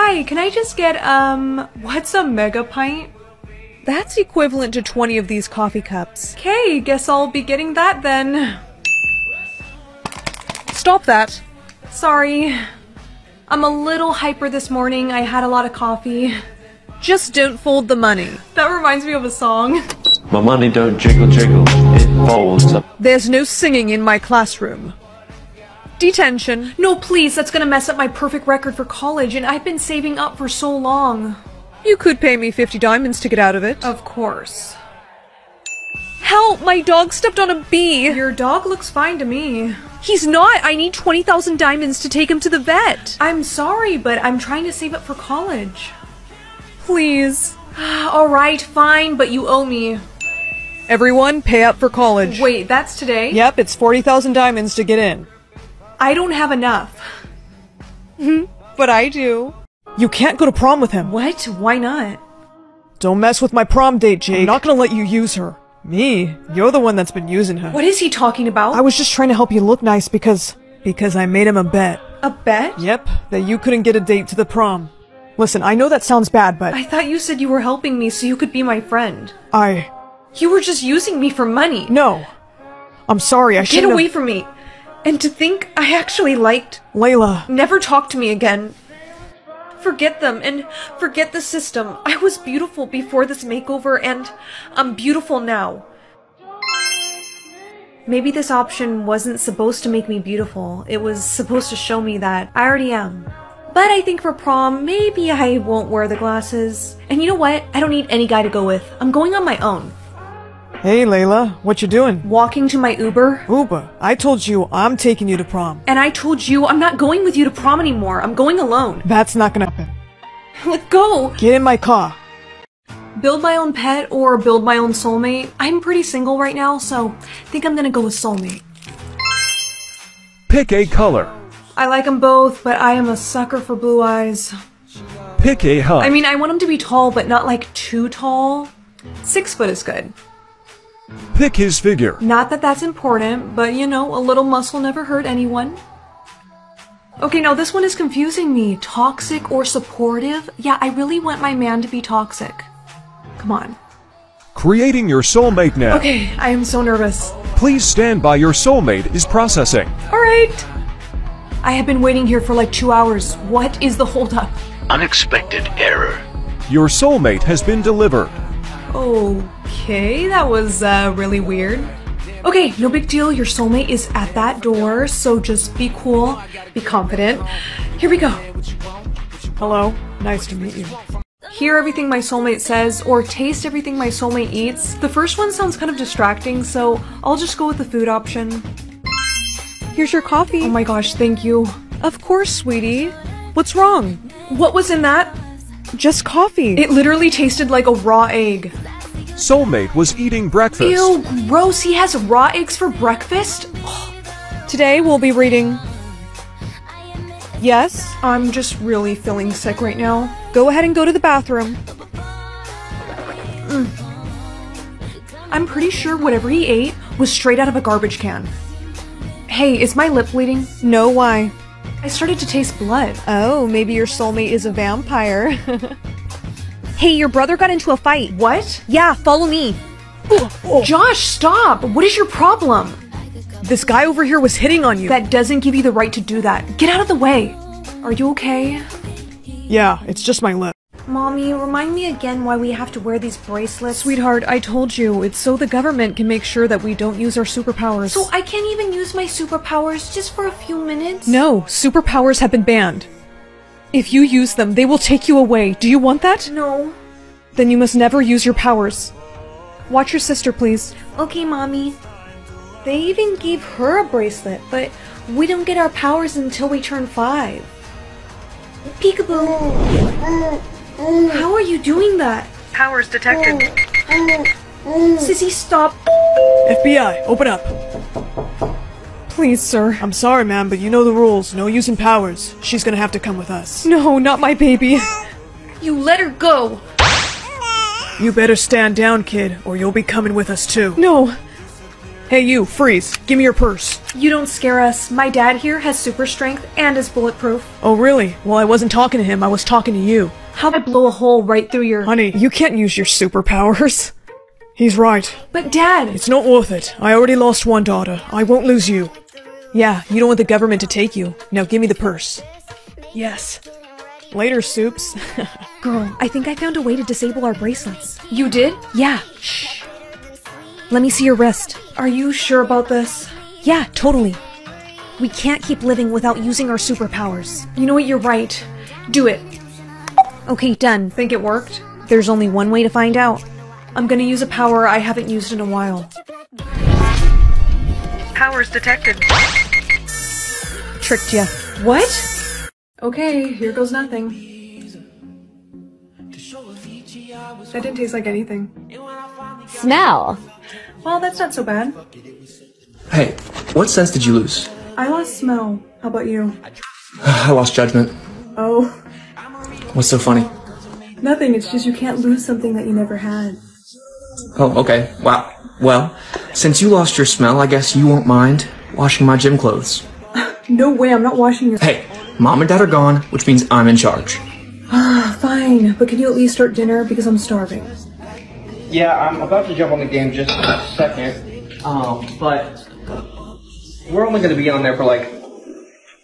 Hi, can I just get, um, what's a mega pint? That's equivalent to 20 of these coffee cups. Okay, guess I'll be getting that then. Stop that! Sorry. I'm a little hyper this morning. I had a lot of coffee. Just don't fold the money. That reminds me of a song. My money don't jiggle jiggle, it folds up. There's no singing in my classroom. Detention. No, please, that's gonna mess up my perfect record for college, and I've been saving up for so long. You could pay me 50 diamonds to get out of it. Of course. Help! My dog stepped on a bee! Your dog looks fine to me. He's not! I need 20,000 diamonds to take him to the vet! I'm sorry, but I'm trying to save up for college. Please. Alright, fine, but you owe me. Everyone, pay up for college. Wait, that's today? Yep, it's 40,000 diamonds to get in. I don't have enough. Mm-hmm. But I do. You can't go to prom with him. What? Why not? Don't mess with my prom date, Jake. I'm not gonna let you use her. Me? You're the one that's been using her. What is he talking about? I was just trying to help you look nice because... Because I made him a bet. a bet? Yep, that you couldn't get a date to the prom. Listen, I know that sounds bad, but I thought you said you were helping me so you could be my friend. I... You were just using me for money. No. I'm sorry, I Get shouldn't away from me. And to think I actually liked. Layla. Never talk to me again. Forget them and forget the system. I was beautiful before this makeover and I'm beautiful now. Maybe this option wasn't supposed to make me beautiful. It was supposed to show me that I already am. But I think for prom, maybe I won't wear the glasses. And you know what? I don't need any guy to go with. I'm going on my own. Hey, Layla. What you doing? Walking to my Uber. Uber, I told you I'm taking you to prom. And I told you I'm not going with you to prom anymore. I'm going alone. That's not gonna happen. Let go. Get in my car. Build my own pet or build my own soulmate. I'm pretty single right now, so I think I'm gonna go with soulmate. Pick a color. I like them both, but I am a sucker for blue eyes. Pick a height. I mean, I want them to be tall, but not like too tall. Six foot is good. Pick his figure. Not that that's important, but you know, a little muscle never hurt anyone. Okay, now this one is confusing me. Toxic or supportive? Yeah, I really want my man to be toxic. Come on. Creating your soulmate now. Okay, I am so nervous. Please stand by your soulmate is processing. Alright. I have been waiting here for like two hours. What is the holdup? Unexpected error. Your soulmate has been delivered. Okay, that was uh, really weird. Okay, no big deal. Your soulmate is at that door, so just be cool, be confident. Here we go. Hello. Nice to meet you. Hear everything my soulmate says, or taste everything my soulmate eats. The first one sounds kind of distracting, so I'll just go with the food option. Here's your coffee. Oh my gosh, thank you. Of course, sweetie. What's wrong? What was in that? Just coffee. It literally tasted like a raw egg. Soulmate was eating breakfast. Ew, gross. He has raw eggs for breakfast? Today we'll be reading. Yes? I'm just really feeling sick right now. Go ahead and go to the bathroom. Mm. I'm pretty sure whatever he ate was straight out of a garbage can. Hey, is my lip bleeding? No, why? I started to taste blood. Oh, maybe your soulmate is a vampire. hey, your brother got into a fight. What? Yeah, follow me. Oh. Josh, stop! What is your problem? This guy over here was hitting on you. That doesn't give you the right to do that. Get out of the way. Are you okay? yeah, it's just my lip. Mommy, remind me again why we have to wear these bracelets. Sweetheart, I told you, it's so the government can make sure that we don't use our superpowers. So I can't even use my superpowers just for a few minutes? no, superpowers have been banned. If you use them, they will take you away. Do you want that? No. Then you must never use your powers. Watch your sister, please. Okay, Mommy. They even gave her a bracelet, but we don't get our powers until we turn five. Peekaboo. How are you doing that? Powers detected. Sissy, stop. FBI, open up. Please, sir. I'm sorry, ma'am, but you know the rules. No using powers. She's gonna have to come with us. No, not my baby. You let her go. You better stand down, kid, or you'll be coming with us too. No. Hey, you, freeze. Give me your purse. You don't scare us. My dad here has super strength and is bulletproof. Oh, really? Well, I wasn't talking to him, I was talking to you. How would I blow a hole right through your. Honey, you can't use your superpowers. He's right. But dad! It's not worth it. I already lost one daughter. I won't lose you. Yeah, you don't want the government to take you. Now give me the purse. Yes. Later, Soups. Girl, I think I found a way to disable our bracelets. You did? Yeah. Shh. Let me see your wrist. Are you sure about this? Yeah, totally. We can't keep living without using our superpowers. You know what? You're right. Do it. Okay, done. Think it worked? There's only one way to find out. I'm gonna use a power I haven't used in a while. Powers detected. Tricked ya. What? Okay, here goes nothing. That didn't taste like anything. Smell. Well, that's not so bad. Hey, what sense did you lose? I lost smell. How about you? I lost judgment. Oh, What's so funny? nothing. It's just you can't lose something that you never had. Oh, okay. Wow. Well, since you lost your smell, I guess you won't mind washing my gym clothes. No way, I'm not washing your. Hey, mom and dad are gone, which means I'm in charge. Ah, Fine, but can you at least start dinner because I'm starving? Yeah, I'm about to jump on the game just a second. Um, but we're only going to be on there for like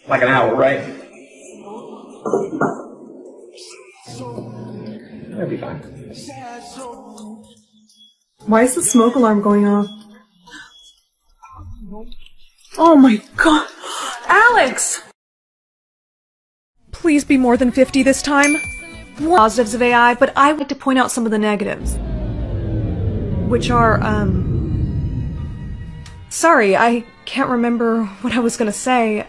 like an hour, right? That'll be fine. Why is the smoke alarm going off? Oh my god. Alex! Please be more than 50 this time. Positives of AI, but I would like to point out some of the negatives. Which are, um. Sorry, I can't remember what I was gonna say.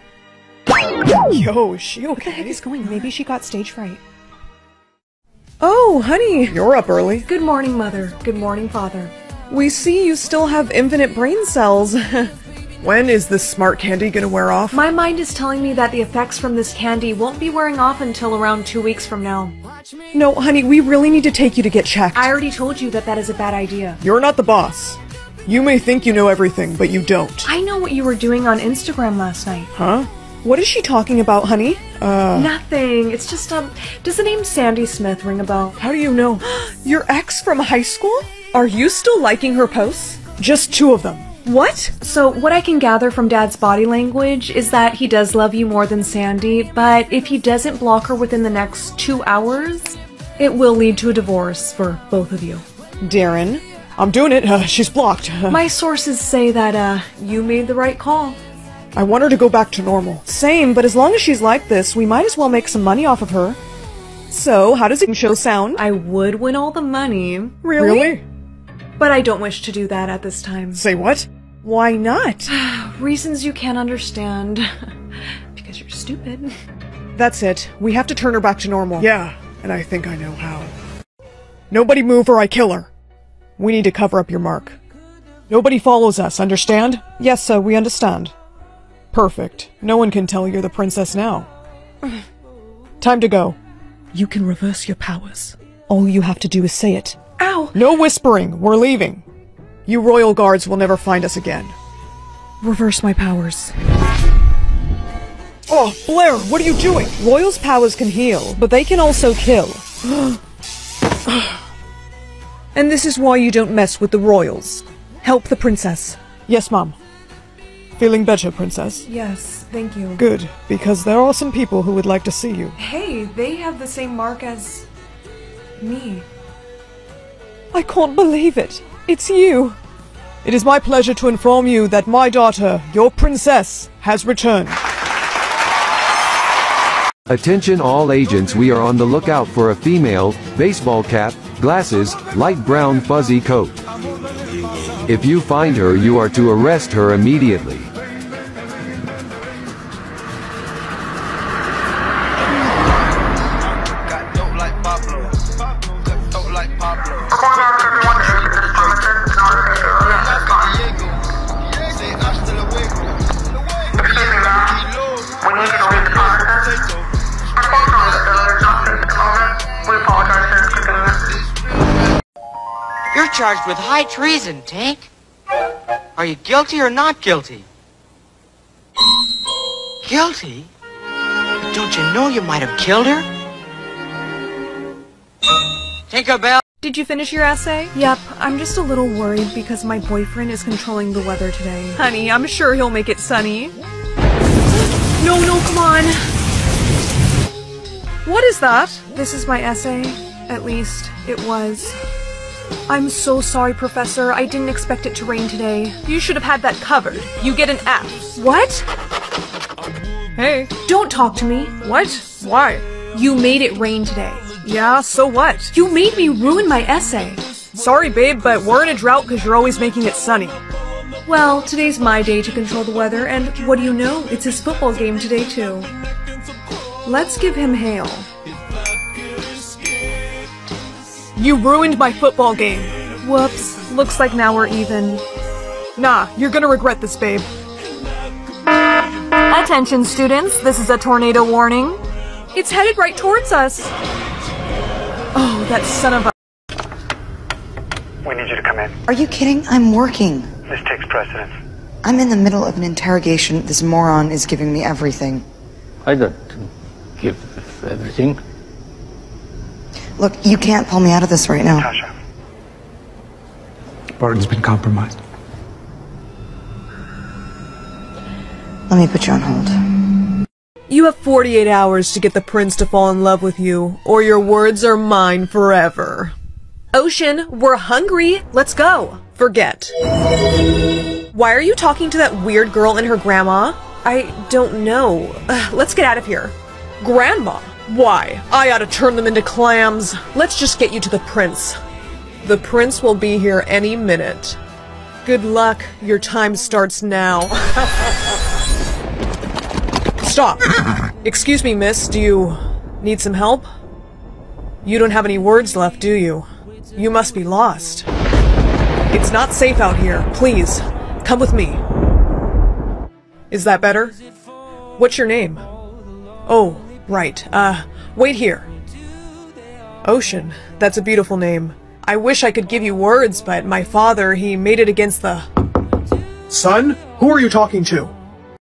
Yo, is she What the heck is going on? Maybe she got stage fright. Oh, honey! You're up early. Good morning, Mother. Good morning, Father. We see you still have infinite brain cells. when is this smart candy gonna wear off? My mind is telling me that the effects from this candy won't be wearing off until around two weeks from now. no, honey, we really need to take you to get checked. I already told you that that is a bad idea. You're not the boss. You may think you know everything, but you don't. I know what you were doing on Instagram last night. Huh? What is she talking about, honey? Uh, Nothing. It's just, um, does the name Sandy Smith ring a bell? how do you know? Your ex from high school? Are you still liking her posts? Just two of them. What? So, what I can gather from Dad's body language is that he does love you more than Sandy, but if he doesn't block her within the next two hours, it will lead to a divorce for both of you. Darren. I'm doing it. Uh, she's blocked. My sources say that, uh, you made the right call. I want her to go back to normal. Same, but as long as she's like this, we might as well make some money off of her. So, how does it show sound? I would win all the money, really? but I don't wish to do that at this time. Say what? Why not? Reasons you can't understand. because you're stupid. That's it. We have to turn her back to normal. Yeah, and I think I know how. Nobody move or I kill her. We need to cover up your mark. Nobody follows us, understand? Yes, sir, we understand. Perfect. No one can tell you're the princess now. Time to go. You can reverse your powers. All you have to do is say it. Ow! No whispering. We're leaving. You royal guards will never find us again. Reverse my powers. Oh, Blair, what are you doing? Royals' powers can heal, but they can also kill. and this is why you don't mess with the royals. Help the princess. Yes, Mom. Feeling better, Princess? Yes, thank you. Good, because there are some people who would like to see you. Hey, they have the same mark as me. I can't believe it. It's you. It is my pleasure to inform you that my daughter, your princess, has returned. Attention all agents we are on the lookout for a female, baseball cap, glasses, light brown fuzzy coat. If you find her you are to arrest her immediately. High treason, Tank. Are you guilty or not guilty? guilty? Don't you know you might have killed her? Tinkerbell. Did you finish your essay? Yep, I'm just a little worried because my boyfriend is controlling the weather today. Honey, I'm sure he'll make it sunny. No, no, come on! What is that? This is my essay. At least, it was. I'm so sorry, Professor. I didn't expect it to rain today. You should have had that covered. You get an F. What? Hey. Don't talk to me. What? Why? You made it rain today. Yeah, so what? You made me ruin my essay. Sorry, babe, but we're in a drought because you're always making it sunny. Well, today's my day to control the weather, and what do you know? It's his football game today, too. Let's give him hail. You ruined my football game. Whoops. Looks like now we're even. Nah, you're gonna regret this, babe. Attention, students. This is a tornado warning. It's headed right towards us. Oh, that son of a. We need you to come in. Are you kidding? I'm working. This takes precedence. I'm in the middle of an interrogation. This moron is giving me everything. I don't give everything. Look, you can't pull me out of this right now. Tasha. Barton's been compromised. Let me put you on hold. You have 48 hours to get the prince to fall in love with you, or your words are mine forever. Ocean, we're hungry. Let's go. Forget. Why are you talking to that weird girl and her grandma? I don't know. Ugh, let's get out of here. Grandma? Why? I ought to turn them into clams. Let's just get you to the prince. The prince will be here any minute. Good luck. Your time starts now. Stop. Excuse me, miss. Do you need some help? You don't have any words left, do you? You must be lost. It's not safe out here. Please, come with me. Is that better? What's your name? Oh, right. Uh, wait here. Ocean. That's a beautiful name. I wish I could give you words, but my father, he made it against the... Son? Who are you talking to?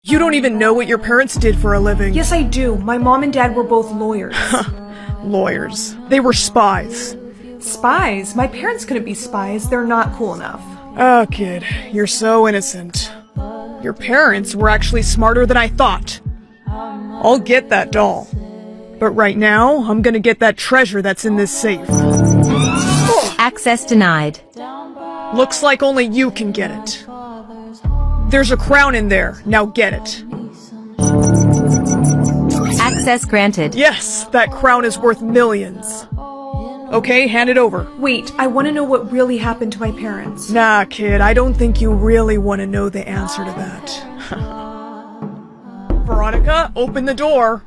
You don't even know what your parents did for a living. Yes, I do. My mom and dad were both lawyers. Lawyers. They were spies. spies? My parents couldn't be spies. They're not cool enough. Oh, kid, you're so innocent. Your parents were actually smarter than I thought. I'll get that doll. But right now, I'm gonna get that treasure that's in this safe. Access denied. Looks like only you can get it. There's a crown in there. Now get it. Access granted. Yes, that crown is worth millions. Okay, hand it over. Wait, I want to know what really happened to my parents. Nah, kid, I don't think you really want to know the answer to that. Veronica, open the door.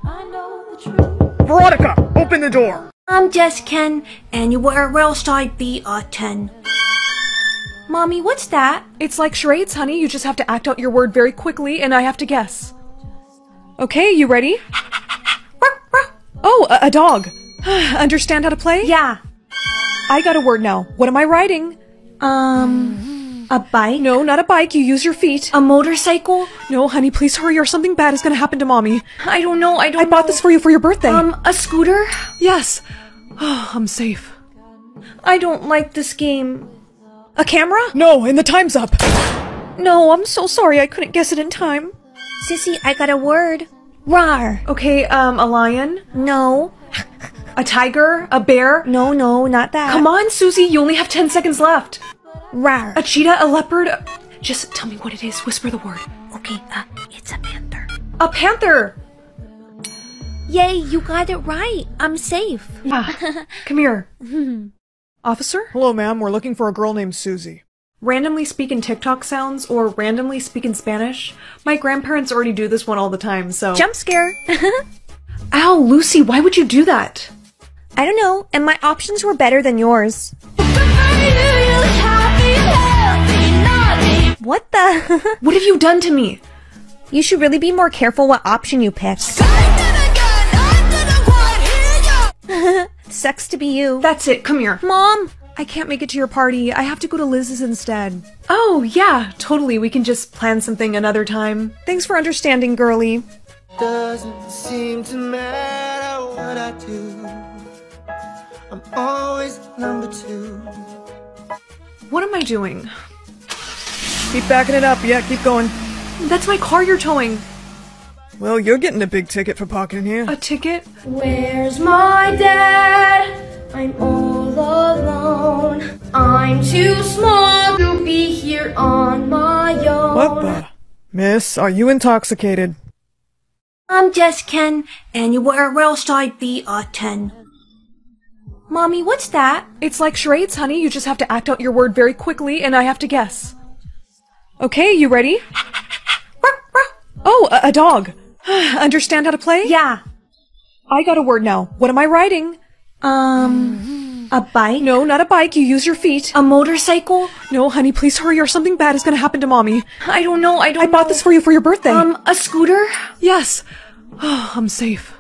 Veronica, open the door. I'm just Ken. Anywhere else I'd be a 10. Mommy, what's that? It's like charades, honey. You just have to act out your word very quickly, and I have to guess. Okay, you ready? oh, a, a dog. Understand how to play? Yeah. I got a word now. What am I writing? Um, a bike? No, not a bike. You use your feet. A motorcycle? No, honey, please hurry or something bad is gonna happen to mommy. I don't know. I don't I bought this for you for your birthday. Um, a scooter? Yes. Oh, I'm safe. I don't like this game. A camera? No, and the time's up. No, I'm so sorry. I couldn't guess it in time. Sissy, I got a word. Rar. Okay, um, a lion? No. A tiger? A bear? No, no, not that. Come on, Susie. You only have 10 seconds left. Rar. A cheetah? A leopard? Just tell me what it is. Whisper the word. Okay, uh, it's a panther. A panther! Yay, you got it right. I'm safe. Yeah. Come here. Officer? Hello, ma'am. We're looking for a girl named Susie. Randomly speak in TikTok sounds or randomly speak in Spanish. My grandparents already do this one all the time, so. Jump scare. Ow, Lucy, why would you do that? I don't know, and my options were better than yours. What the? what have you done to me? You should really be more careful what option you pick. Sucks to be you. That's it, come here. Mom, I can't make it to your party. I have to go to Liz's instead. Oh, yeah, totally. We can just plan something another time. Thanks for understanding, girly. Doesn't seem to matter what I do. I'm always number two. What am I doing? Keep backing it up. Yeah, keep going. That's my car you're towing. Well, you're getting a big ticket for parking here. A ticket? Where's my dad? I'm all alone. I'm too small to be here on my own. What the? Miss, are you intoxicated? I'm just Ken. and Anywhere else I'd be a 10. Mommy, what's that? It's like charades, honey. You just have to act out your word very quickly, and I have to guess. Okay, you ready? oh, a, a dog. Understand how to play? Yeah. I got a word now. What am I writing? Um, a bike? No, not a bike. You use your feet. A motorcycle? No, honey, please hurry or something bad is gonna happen to mommy. I don't know. I don't I bought know. this for you for your birthday. Um, a scooter? Yes. Oh, I'm safe.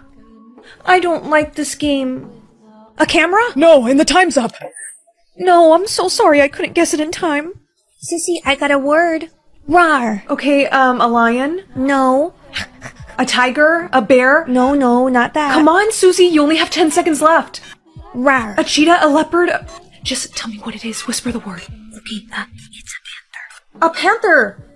I don't like this game. A camera? No, and the time's up. No, I'm so sorry. I couldn't guess it in time. Sissy, I got a word. Rar. Okay, um, a lion? No. A tiger? A bear? No, no, not that. Come on, Susie, you only have 10 seconds left. Rar. A cheetah? A leopard? Just tell me what it is. Whisper the word. Okay, uh, it's a panther. A panther!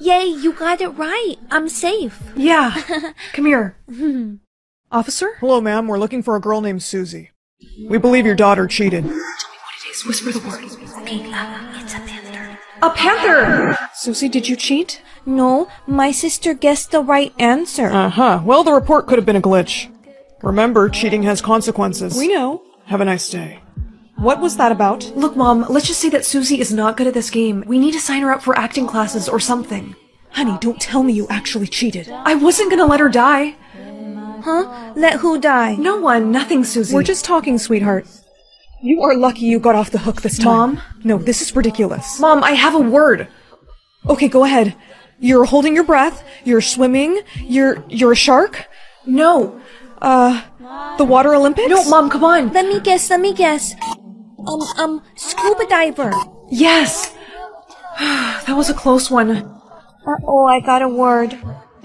Yay, you got it right. I'm safe. Yeah. Come here. Officer? Hello, ma'am. We're looking for a girl named Susie. We believe your daughter cheated. Tell me what it is. Whisper the word. Okay, uh, it's a panther. A panther! Susie, did you cheat? No, my sister guessed the right answer. Uh-huh. Well, the report could have been a glitch. Remember, cheating has consequences. We know. Have a nice day. What was that about? Look, Mom, let's just say that Susie is not good at this game. We need to sign her up for acting classes or something. Honey, don't tell me you actually cheated. I wasn't gonna let her die. Huh? Let who die? No one, nothing, Susie. We're just talking, sweetheart. You are lucky you got off the hook this time. Mom? No, this is ridiculous. Mom, I have a word. Okay, go ahead. You're holding your breath. You're swimming. You're you're a shark. No. Uh, the Water Olympics. No, Mom, come on. Let me guess, let me guess. Um, um, scuba diver. Yes. that was a close one. Uh-oh, I got a word.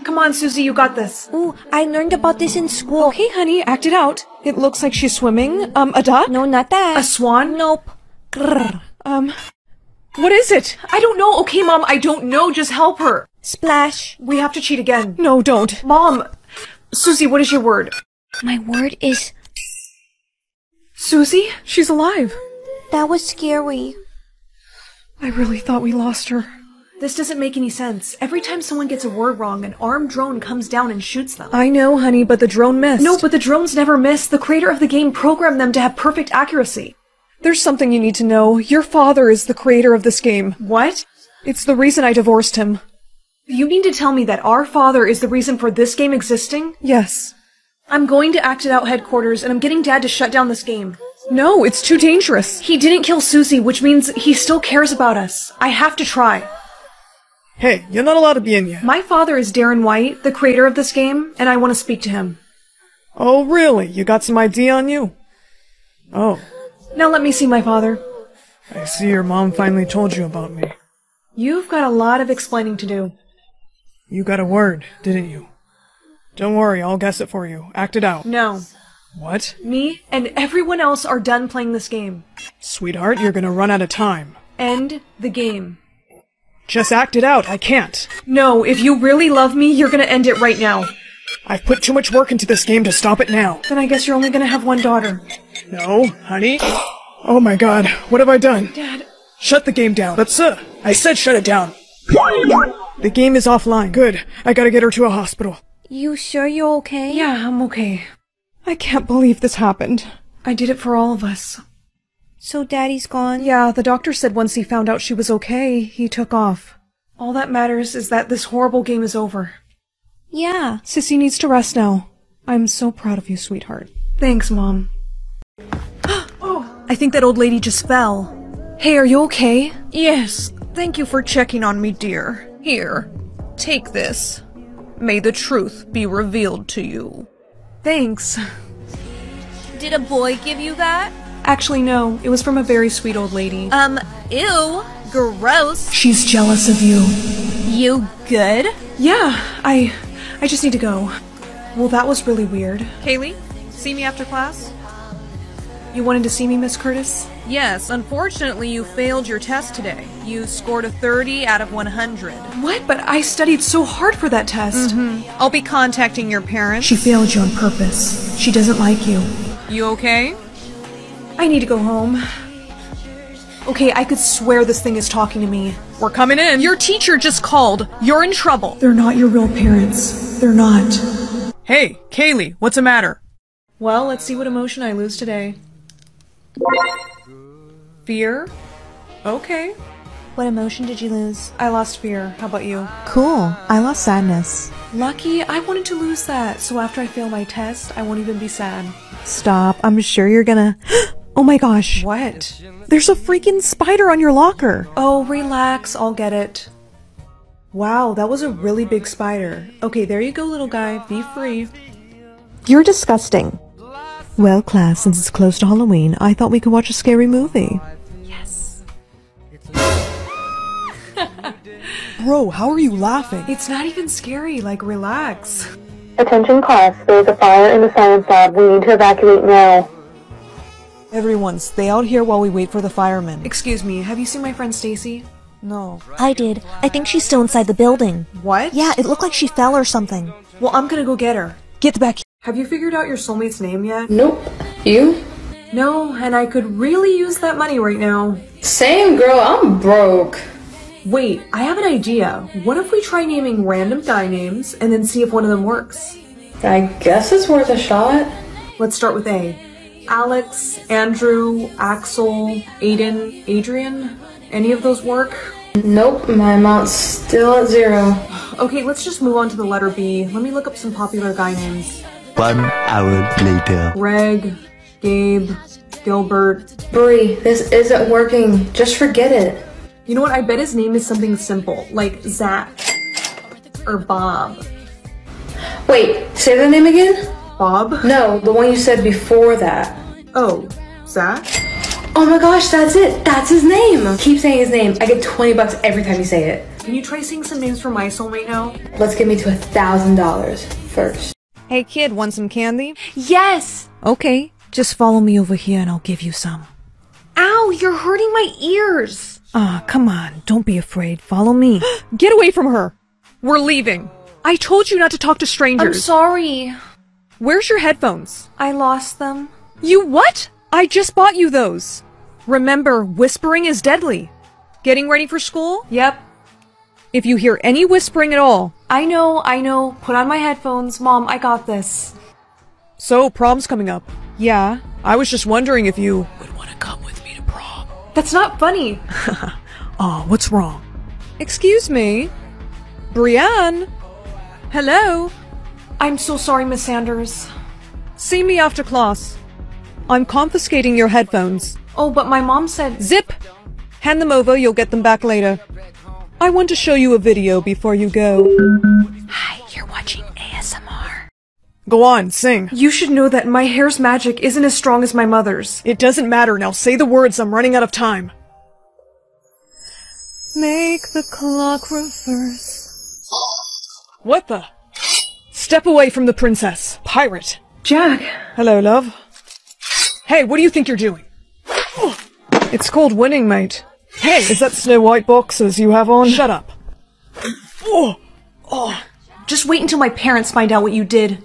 Come on, Susie, you got this. Ooh, I learned about this in school. Okay, honey, act it out. It looks like she's swimming. Um, a duck? No, not that. A swan? Nope. Grrr. Um, what is it? I don't know. Okay, Mom, I don't know. Just help her. Splash. We have to cheat again. No, don't. Mom, Susie, what is your word? My word is... Susie? She's alive. That was scary. I really thought we lost her. This doesn't make any sense. Every time someone gets a word wrong, an armed drone comes down and shoots them. I know, honey, but the drone missed. No, but the drones never miss. The creator of the game programmed them to have perfect accuracy. There's something you need to know. Your father is the creator of this game. What? It's the reason I divorced him. You mean to tell me that our father is the reason for this game existing? Yes. I'm going to Act It Out headquarters and I'm getting Dad to shut down this game. No, it's too dangerous. He didn't kill Susie, which means he still cares about us. I have to try. Hey, you're not allowed to be in yet. My father is Darren White, the creator of this game, and I want to speak to him. Oh, really? You got some ID on you? Oh. Now let me see my father. I see your mom finally told you about me. You've got a lot of explaining to do. You got a word, didn't you? Don't worry, I'll guess it for you. Act it out. No. What? Me and everyone else are done playing this game. Sweetheart, you're gonna run out of time. End the game. Just act it out. I can't. No, if you really love me, you're gonna end it right now. I've put too much work into this game to stop it now. Then I guess you're only gonna have one daughter. No, honey. Oh my god, what have I done? Dad. Shut the game down. But sir, I said shut it down. The game is offline. Good. I gotta get her to a hospital. You sure you're okay? Yeah, I'm okay. I can't believe this happened. I did it for all of us. So Daddy's gone? Yeah, the doctor said once he found out she was okay, he took off. All that matters is that this horrible game is over. Yeah. Sissy needs to rest now. I'm so proud of you, sweetheart. Thanks, Mom. oh, I think that old lady just fell. Hey, are you okay? Yes. Thank you for checking on me, dear. Here, take this. May the truth be revealed to you. Thanks. Did a boy give you that? Actually, no. It was from a very sweet old lady. Um, ew. Gross. She's jealous of you. You good? Yeah, I. I just need to go. Well, that was really weird. Kaylee, see me after class? You wanted to see me, Miss Curtis? Yes, unfortunately, you failed your test today. You scored a 30 out of 100. What? But I studied so hard for that test. Mm-hmm. I'll be contacting your parents. She failed you on purpose. She doesn't like you. You okay? I need to go home. Okay, I could swear this thing is talking to me. We're coming in. Your teacher just called. You're in trouble. They're not your real parents. They're not. Hey, Kaylee, what's the matter? Well, let's see what emotion I lose today. Fear? Okay. What emotion did you lose? I lost fear. How about you? Cool. I lost sadness. Lucky, I wanted to lose that, so after I fail my test, I won't even be sad. Stop. I'm sure you're gonna. Oh my gosh. What? There's a freaking spider on your locker. Oh, relax. I'll get it. Wow, that was a really big spider. Okay, there you go, little guy. Be free. You're disgusting. Well, class, since it's close to Halloween, I thought we could watch a scary movie. Yes. Bro, how are you laughing? It's not even scary. Like, relax. Attention class, there is a fire in the science lab. We need to evacuate now. Everyone, stay out here while we wait for the firemen. Excuse me, have you seen my friend Stacy? No. I did. I think she's still inside the building. What? Yeah, it looked like she fell or something. Well, I'm gonna go get her. Get back. Have you figured out your soulmate's name yet? Nope. You? No, and I could really use that money right now. Same girl, I'm broke. Wait, I have an idea. What if we try naming random guy names and then see if one of them works? I guess it's worth a shot. Let's start with A. Alex, Andrew, Axel, Aiden, Adrian. Any of those work? Nope, my amount's still at zero. Okay, let's just move on to the letter B. Let me look up some popular guy names. One hour later. Greg, Gabe, Gilbert. Brie, this isn't working. Just forget it. You know what? I bet his name is something simple, like Zach or Bob. Wait, say the name again? Bob? No, the one you said before that. Oh, Zach? Oh my gosh, that's it. That's his name. Keep saying his name. I get 20 bucks every time you say it. Can you try saying some names for my soulmate now? Let's get me to a thousand dollars first. Hey kid, want some candy? Yes! Okay, just follow me over here and I'll give you some. Ow, you're hurting my ears! Ah, come on, don't be afraid. Follow me. Get away from her! We're leaving. I told you not to talk to strangers. I'm sorry. Where's your headphones? I lost them. You what? I just bought you those. Remember, whispering is deadly. Getting ready for school? Yep. If you hear any whispering at all. I know, I know. Put on my headphones. Mom, I got this. So, prom's coming up. Yeah, I was just wondering if you would want to come with me to prom. That's not funny. oh, what's wrong? Excuse me? Brienne? Hello? I'm so sorry, Miss Sanders. See me after class. I'm confiscating your headphones. Oh, but my mom said- Zip! Hand them over, you'll get them back later. I want to show you a video before you go. Hi, you're watching ASMR. Go on, sing. You should know that my hair's magic isn't as strong as my mother's. It doesn't matter, now say the words, I'm running out of time. Make the clock reverse. What the? Step away from the princess. Pirate. Jack. Hello, love. Hey, what do you think you're doing? It's called winning, mate. Hey, is that Snow White boxers you have on? Shut up. Oh, oh. Just wait until my parents find out what you did.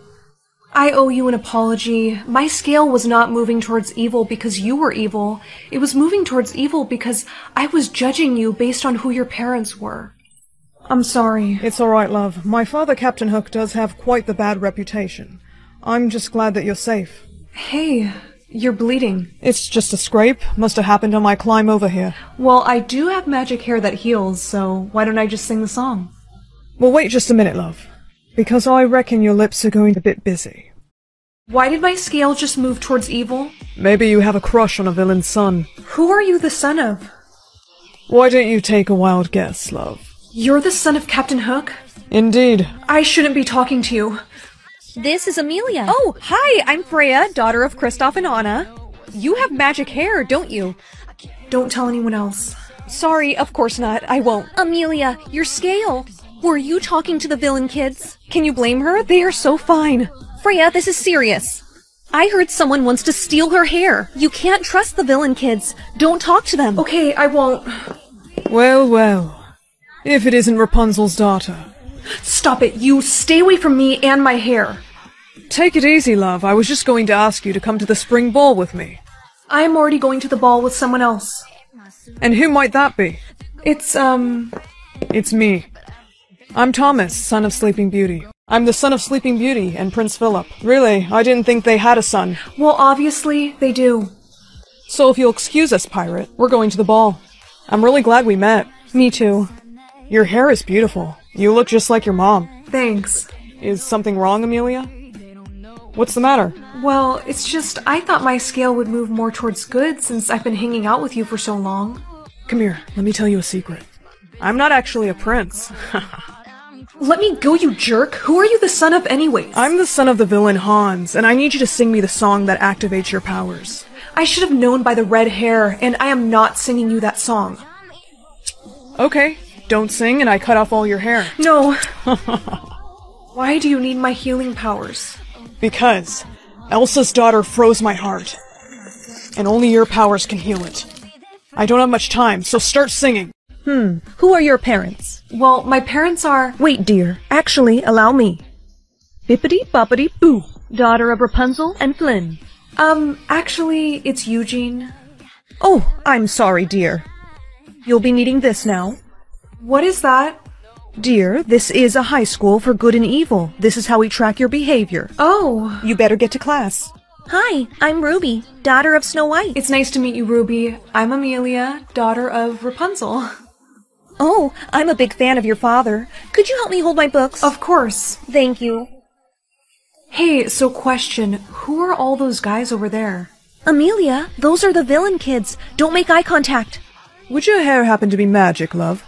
I owe you an apology. My scale was not moving towards evil because you were evil. It was moving towards evil because I was judging you based on who your parents were. I'm sorry. It's alright, love. My father, Captain Hook, does have quite the bad reputation. I'm just glad that you're safe. Hey, you're bleeding. It's just a scrape. Must have happened on my climb over here. Well, I do have magic hair that heals, so why don't I just sing the song? Well, wait just a minute, love. Because I reckon your lips are going a bit busy. Why did my scale just move towards evil? Maybe you have a crush on a villain's son. Who are you the son of? Why don't you take a wild guess, love? You're the son of Captain Hook? Indeed. I shouldn't be talking to you. This is Amelia. Oh, hi, I'm Freya, daughter of Kristoff and Anna. You have magic hair, don't you? Don't tell anyone else. Sorry, of course not. I won't. Amelia, your scale. Were you talking to the villain kids? Can you blame her? They are so fine. Freya, this is serious. I heard someone wants to steal her hair. You can't trust the villain kids. Don't talk to them. Okay, I won't. Well, well. If it isn't Rapunzel's daughter. Stop it. You stay away from me and my hair. Take it easy, love. I was just going to ask you to come to the spring ball with me. I am already going to the ball with someone else. And who might that be? It's, um... It's me. I'm Thomas, son of Sleeping Beauty. I'm the son of Sleeping Beauty and Prince Philip. Really, I didn't think they had a son. Well, obviously, they do. So if you'll excuse us, pirate, we're going to the ball. I'm really glad we met. Me too. Your hair is beautiful. You look just like your mom. Thanks. Is something wrong, Amelia? What's the matter? Well, it's just I thought my scale would move more towards good since I've been hanging out with you for so long. Come here, let me tell you a secret. I'm not actually a prince. Let me go, you jerk! Who are you the son of anyways? I'm the son of the villain Hans, and I need you to sing me the song that activates your powers. I should have known by the red hair, and I am not singing you that song. Okay, don't sing and I cut off all your hair. No. Why do you need my healing powers? Because Elsa's daughter froze my heart. And only your powers can heal it. I don't have much time, so start singing. Hmm. Who are your parents? Well, my parents are. Wait, dear. Actually, allow me. Bippity boppity boo. Daughter of Rapunzel and Flynn. Um, actually, it's Eugene. Oh, I'm sorry, dear. You'll be needing this now. What is that? Dear, this is a high school for good and evil. This is how we track your behavior. Oh. You better get to class. Hi, I'm Ruby, daughter of Snow White. It's nice to meet you, Ruby. I'm Amelia, daughter of Rapunzel. Oh, I'm a big fan of your father. Could you help me hold my books? Of course. Thank you. Hey, so question, who are all those guys over there? Amelia, those are the villain kids. Don't make eye contact. Would your hair happen to be magic, love?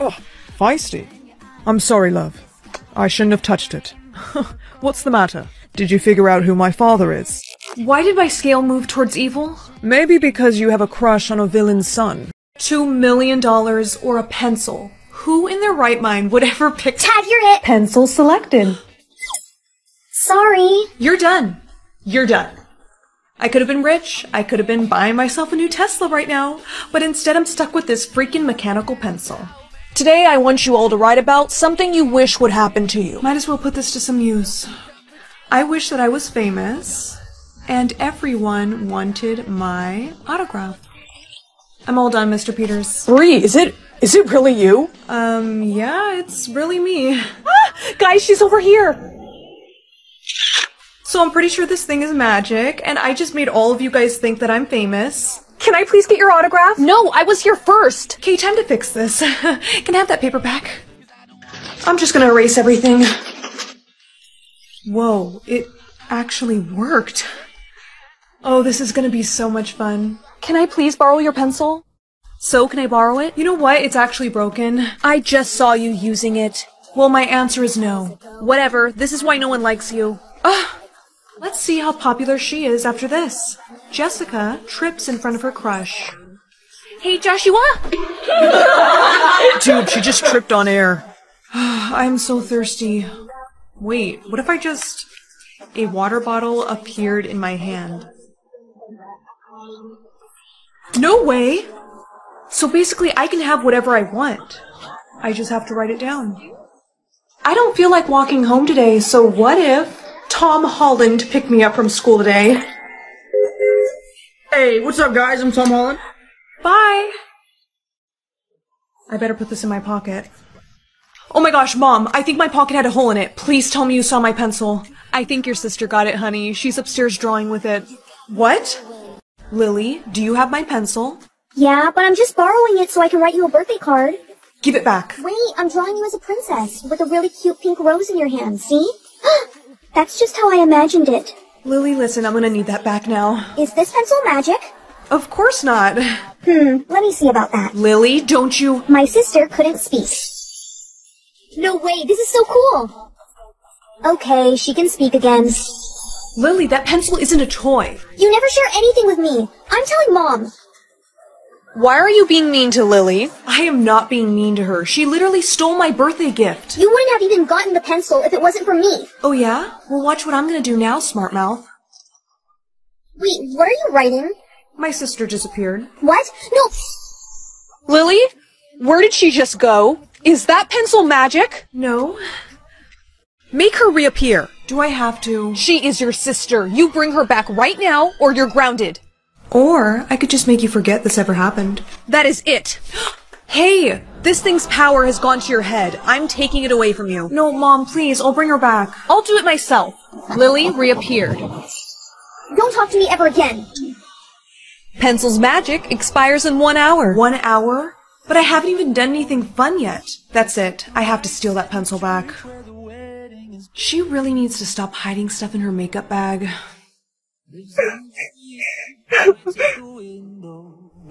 Oh, feisty. I'm sorry, love. I shouldn't have touched it. What's the matter? Did you figure out who my father is? Why did my scale move towards evil? Maybe because you have a crush on a villain's son. Two million dollars or a pencil. Who in their right mind would ever pick- Tag, you're it! Pencil selected. Sorry. You're done. You're done. I could have been rich, I could have been buying myself a new Tesla right now, but instead I'm stuck with this freaking mechanical pencil. Today I want you all to write about something you wish would happen to you. Might as well put this to some use. I wish that I was famous, and everyone wanted my autograph. I'm all done, Mr. Peters. Bree, is it is it really you? Um, yeah, it's really me. Ah, guys, she's over here! So I'm pretty sure this thing is magic, and I just made all of you guys think that I'm famous. Can I please get your autograph? No, I was here first! Okay, time to fix this. Can I have that paper back? I'm just gonna erase everything. Whoa, it actually worked. Oh, this is gonna be so much fun. Can I please borrow your pencil? So, can I borrow it? You know what? It's actually broken. I just saw you using it. Well, my answer is no. Whatever. This is why no one likes you. Ugh. Let's see how popular she is after this. Jessica trips in front of her crush. Hey, Joshua! Dude, she just tripped on air. I'm so thirsty. Wait, what if I just... A water bottle appeared in my hand. No way! So basically, I can have whatever I want. I just have to write it down. I don't feel like walking home today, so what if Tom Holland picked me up from school today? Hey, what's up, guys? I'm Tom Holland. Bye! I better put this in my pocket. Oh my gosh, Mom, I think my pocket had a hole in it. Please tell me you saw my pencil. I think your sister got it, honey. She's upstairs drawing with it. What? Lily, do you have my pencil? Yeah, but I'm just borrowing it so I can write you a birthday card. Give it back. Wait, I'm drawing you as a princess with a really cute pink rose in your hand, see? That's just how I imagined it. Lily, listen, I'm gonna need that back now. Is this pencil magic? Of course not. Hmm, let me see about that. Lily, don't you- My sister couldn't speak. No way, this is so cool! Okay, she can speak again. Lily, that pencil isn't a toy. You never share anything with me. I'm telling mom. Why are you being mean to Lily? I am not being mean to her. She literally stole my birthday gift. You wouldn't have even gotten the pencil if it wasn't for me. Oh yeah? Well, watch what I'm gonna do now, smart mouth. Wait, what are you writing? My sister disappeared. What? No. Lily? Where did she just go? Is that pencil magic? No. Make her reappear. Do I have to? She is your sister. You bring her back right now, or you're grounded. Or I could just make you forget this ever happened. That is it. Hey, this thing's power has gone to your head. I'm taking it away from you. No, Mom, please. I'll bring her back. I'll do it myself. Lily reappeared. Don't talk to me ever again. Pencil's magic expires in one hour. One hour? But I haven't even done anything fun yet. That's it. I have to steal that pencil back. She really needs to stop hiding stuff in her makeup bag.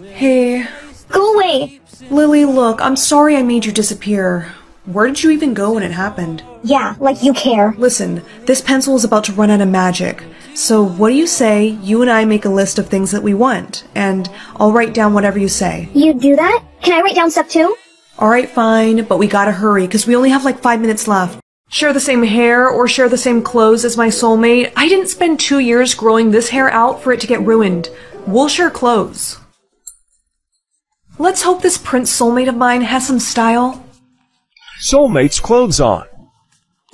Hey. Go away. Lily, look, I'm sorry I made you disappear. Where did you even go when it happened? Yeah, like you care. Listen, this pencil is about to run out of magic. So what do you say you and I make a list of things that we want, and I'll write down whatever you say. You do that? Can I write down stuff too? Alright, fine, but we gotta hurry, because we only have like five minutes left. Share the same hair or share the same clothes as my soulmate. I didn't spend two years growing this hair out for it to get ruined. We'll share clothes. Let's hope this prince soulmate of mine has some style. Soulmate's clothes on.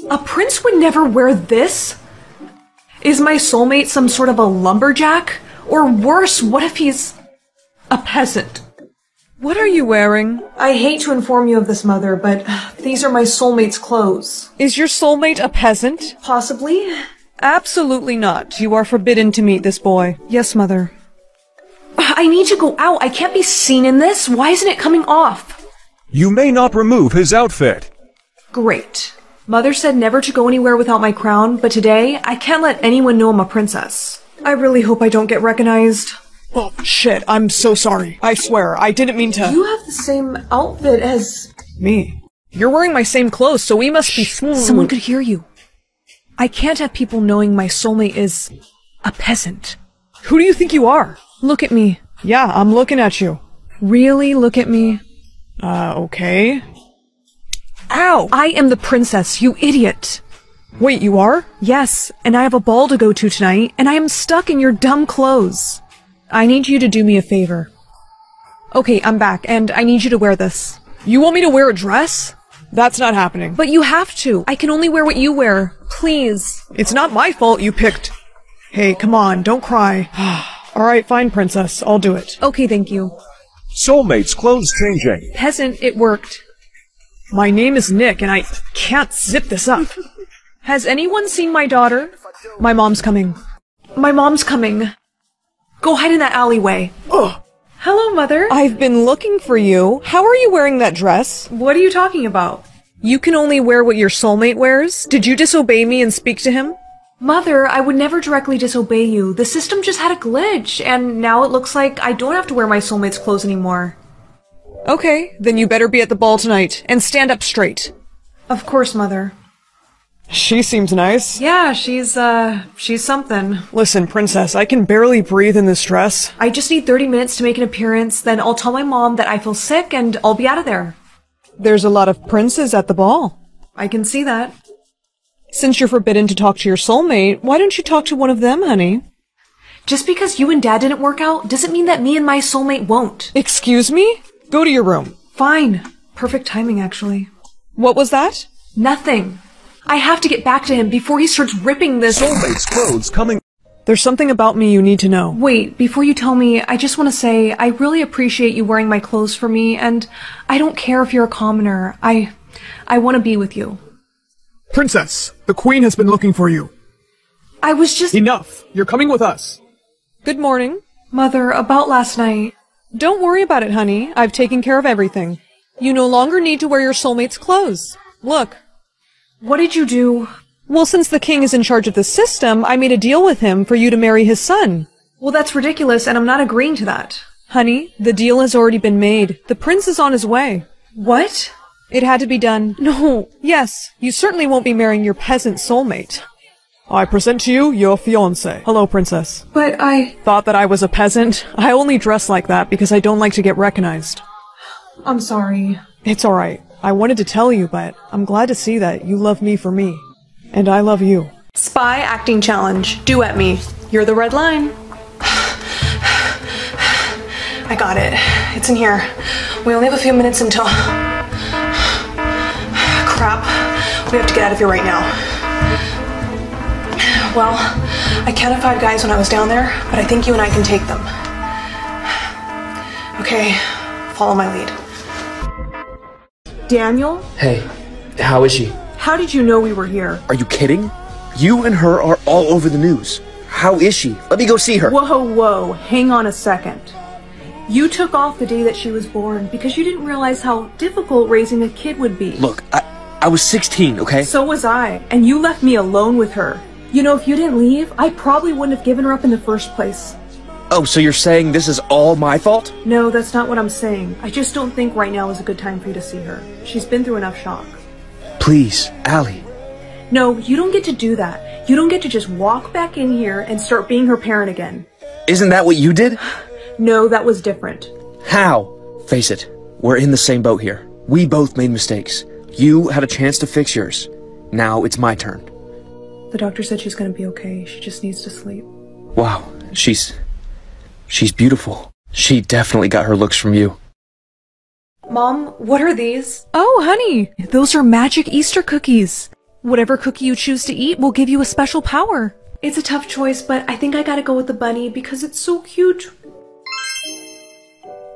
A prince would never wear this? Is my soulmate some sort of a lumberjack? Or worse, what if he's a peasant? What are you wearing? I hate to inform you of this, Mother, but these are my soulmate's clothes. Is your soulmate a peasant? Possibly. Absolutely not. You are forbidden to meet this boy. Yes, Mother. I need to go out. I can't be seen in this. Why isn't it coming off? You may not remove his outfit. Great. Mother said never to go anywhere without my crown, but today I can't let anyone know I'm a princess. I really hope I don't get recognized. Oh, shit, I'm so sorry. I swear, I didn't mean to- You have the same outfit as... Me? You're wearing my same clothes, so we must be smooth. Someone could hear you. I can't have people knowing my soulmate is... a peasant. Who do you think you are? Look at me. Yeah, I'm looking at you. Really look at me? Uh, okay. Ow! I am the princess, you idiot! Wait, you are? Yes, and I have a ball to go to tonight, and I am stuck in your dumb clothes. I need you to do me a favor. Okay, I'm back, and I need you to wear this. You want me to wear a dress? That's not happening. But you have to. I can only wear what you wear. Please. It's not my fault you picked. Hey, come on, don't cry. Alright, fine, princess. I'll do it. Okay, thank you. Soulmate's clothes changing. Peasant, it worked. My name is Nick, and I can't zip this up. Has anyone seen my daughter? My mom's coming. My mom's coming. Go hide in that alleyway. Ugh. Hello, Mother. I've been looking for you. How are you wearing that dress? What are you talking about? You can only wear what your soulmate wears? Did you disobey me and speak to him? Mother, I would never directly disobey you. The system just had a glitch, and now it looks like I don't have to wear my soulmate's clothes anymore. Okay, then you better be at the ball tonight, and stand up straight. Of course, Mother. She seems nice. Yeah, she's, uh, she's something. Listen, princess, I can barely breathe in this dress. I just need 30 minutes to make an appearance, then I'll tell my mom that I feel sick and I'll be out of there. There's a lot of princes at the ball. I can see that. Since you're forbidden to talk to your soulmate, why don't you talk to one of them, honey? Just because you and Dad didn't work out doesn't mean that me and my soulmate won't. Excuse me? Go to your room. Fine. Perfect timing, actually. What was that? Nothing. I have to get back to him before he starts ripping this- Soulmate's clothes coming- There's something about me you need to know. Wait, before you tell me, I just want to say I really appreciate you wearing my clothes for me, and I don't care if you're a commoner. I... I want to be with you. Princess, the queen has been looking for you. I was just- Enough! You're coming with us. Good morning. Mother, about last night. Don't worry about it, honey. I've taken care of everything. You no longer need to wear your soulmate's clothes. Look. What did you do? Well, since the king is in charge of the system, I made a deal with him for you to marry his son. Well, that's ridiculous, and I'm not agreeing to that. Honey, the deal has already been made. The prince is on his way. What? It had to be done. No. Yes, you certainly won't be marrying your peasant soulmate. I present to you your fiance. Hello, princess. But I... Thought that I was a peasant? I only dress like that because I don't like to get recognized. I'm sorry. It's alright. I wanted to tell you, but I'm glad to see that you love me for me. And I love you. Spy acting challenge. Duet me. You're the red line. I got it. It's in here. We only have a few minutes until. Crap. We have to get out of here right now. Well, I counted five guys when I was down there, but I think you and I can take them. Okay, follow my lead. Daniel, Hey, how is she? how did you know we were here? Are you kidding? You and her are all over the news. How is she? Let me go see her. Whoa, whoa, hang on a second. You took off the day that she was born because you didn't realize how difficult raising a kid would be. Look, I, I was 16, okay? So was I, and you left me alone with her. You know, if you didn't leave, I probably wouldn't have given her up in the first place. Oh, so you're saying this is all my fault? No, that's not what I'm saying. I just don't think right now is a good time for you to see her. She's been through enough shock. Please, Allie. No, you don't get to do that. You don't get to just walk back in here and start being her parent again. Isn't that what you did? No, that was different. How? Face it, we're in the same boat here. We both made mistakes. You had a chance to fix yours. Now it's my turn. The doctor said she's gonna be okay. She just needs to sleep. Wow, she's. She's beautiful. She definitely got her looks from you. Mom, what are these? Oh, honey, those are magic Easter cookies. Whatever cookie you choose to eat will give you a special power. It's a tough choice, but I think I gotta go with the bunny because it's so cute.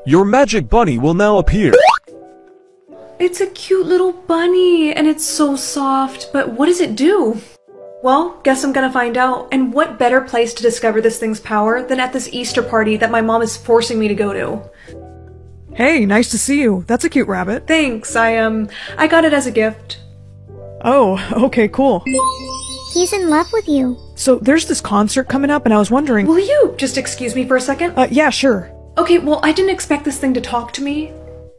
Your magic bunny will now appear. It's a cute little bunny, and it's so soft, but what does it do? Well, guess I'm gonna find out. And what better place to discover this thing's power than at this Easter party that my mom is forcing me to go to? Hey, nice to see you. That's a cute rabbit. Thanks, I, um, I got it as a gift. Oh, okay, cool. He's in love with you. So there's this concert coming up, and I was wondering. Will you just excuse me for a second? Uh, yeah, sure. Okay, well, I didn't expect this thing to talk to me.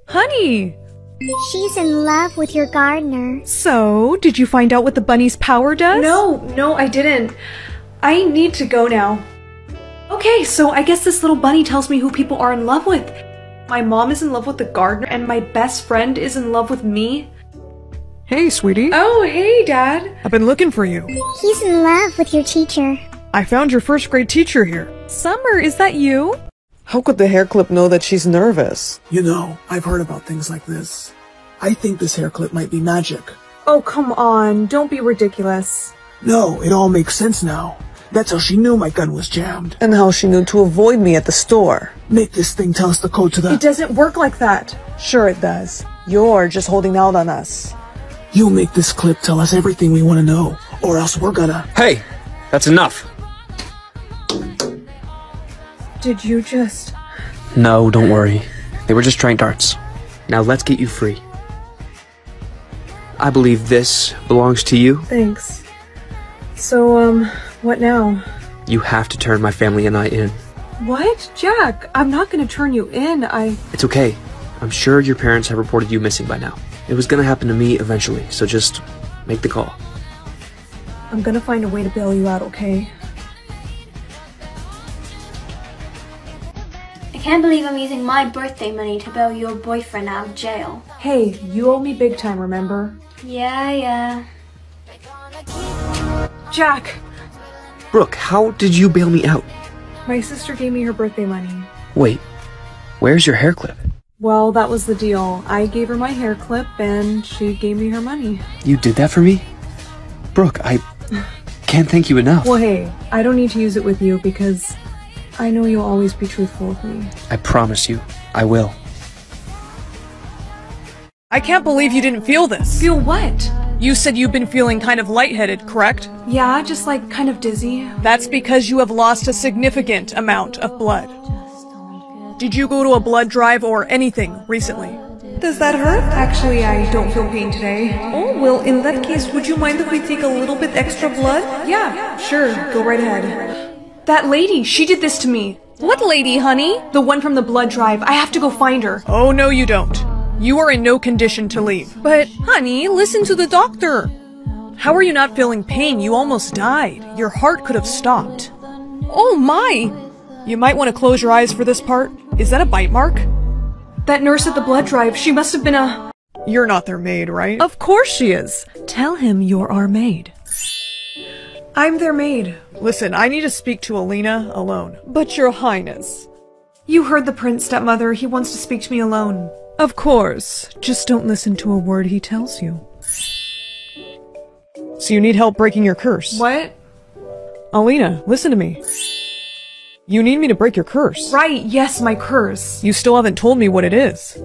Honey! She's in love with your gardener. So, did you find out what the bunny's power does? No, no, I didn't. I need to go now. Okay, so I guess this little bunny tells me who people are in love with. My mom is in love with the gardener, and my best friend is in love with me. Hey, sweetie. Oh, hey, Dad. I've been looking for you. He's in love with your teacher. I found your first grade teacher here. Summer, is that you? How could the hair clip know that she's nervous? You know, I've heard about things like this. I think this hair clip might be magic. Oh, come on. Don't be ridiculous. No, it all makes sense now. That's how she knew my gun was jammed. And how she knew to avoid me at the store. Make this thing tell us the code to the- It doesn't work like that. Sure it does. You're just holding out on us. You make this clip tell us everything we want to know, or else we're gonna- Hey, that's enough. Did you just... No, don't worry. They were just tranq darts. Now let's get you free. I believe this belongs to you. Thanks. So, um, what now? You have to turn my family and I in. What? Jack, I'm not gonna turn you in. I... It's okay. I'm sure your parents have reported you missing by now. It was gonna happen to me eventually, so just make the call. I'm gonna find a way to bail you out, okay? Can't believe I'm using my birthday money to bail your boyfriend out of jail. Hey, you owe me big time, remember? Yeah, yeah. Jack! Brooke, how did you bail me out? My sister gave me her birthday money. Wait, where's your hair clip? Well, that was the deal. I gave her my hair clip and she gave me her money. You did that for me? Brooke, I can't thank you enough. Well, hey, I don't need to use it with you because I know you'll always be truthful with me. I promise you, I will. I can't believe you didn't feel this. Feel what? You said you've been feeling kind of lightheaded, correct? Yeah, just like kind of dizzy. That's because you have lost a significant amount of blood. Did you go to a blood drive or anything recently? Does that hurt? Actually, I don't feel pain today. Oh, well, in that case, would you mind if we take a little bit extra blood? Yeah, sure, go right ahead. That lady, she did this to me. What lady, honey? The one from the blood drive. I have to go find her. Oh, no, you don't. You are in no condition to leave. But, honey, listen to the doctor. How are you not feeling pain? You almost died. Your heart could have stopped. Oh my! You might want to close your eyes for this part. Is that a bite mark? That nurse at the blood drive, she must have been a. You're not their maid, right? Of course she is. Tell him you're our maid. I'm their maid. Listen, I need to speak to Alina alone. But your highness. You heard the prince, stepmother. He wants to speak to me alone. Of course. Just don't listen to a word he tells you. So you need help breaking your curse? What? Alina, listen to me. You need me to break your curse. Right, yes, my curse. You still haven't told me what it is.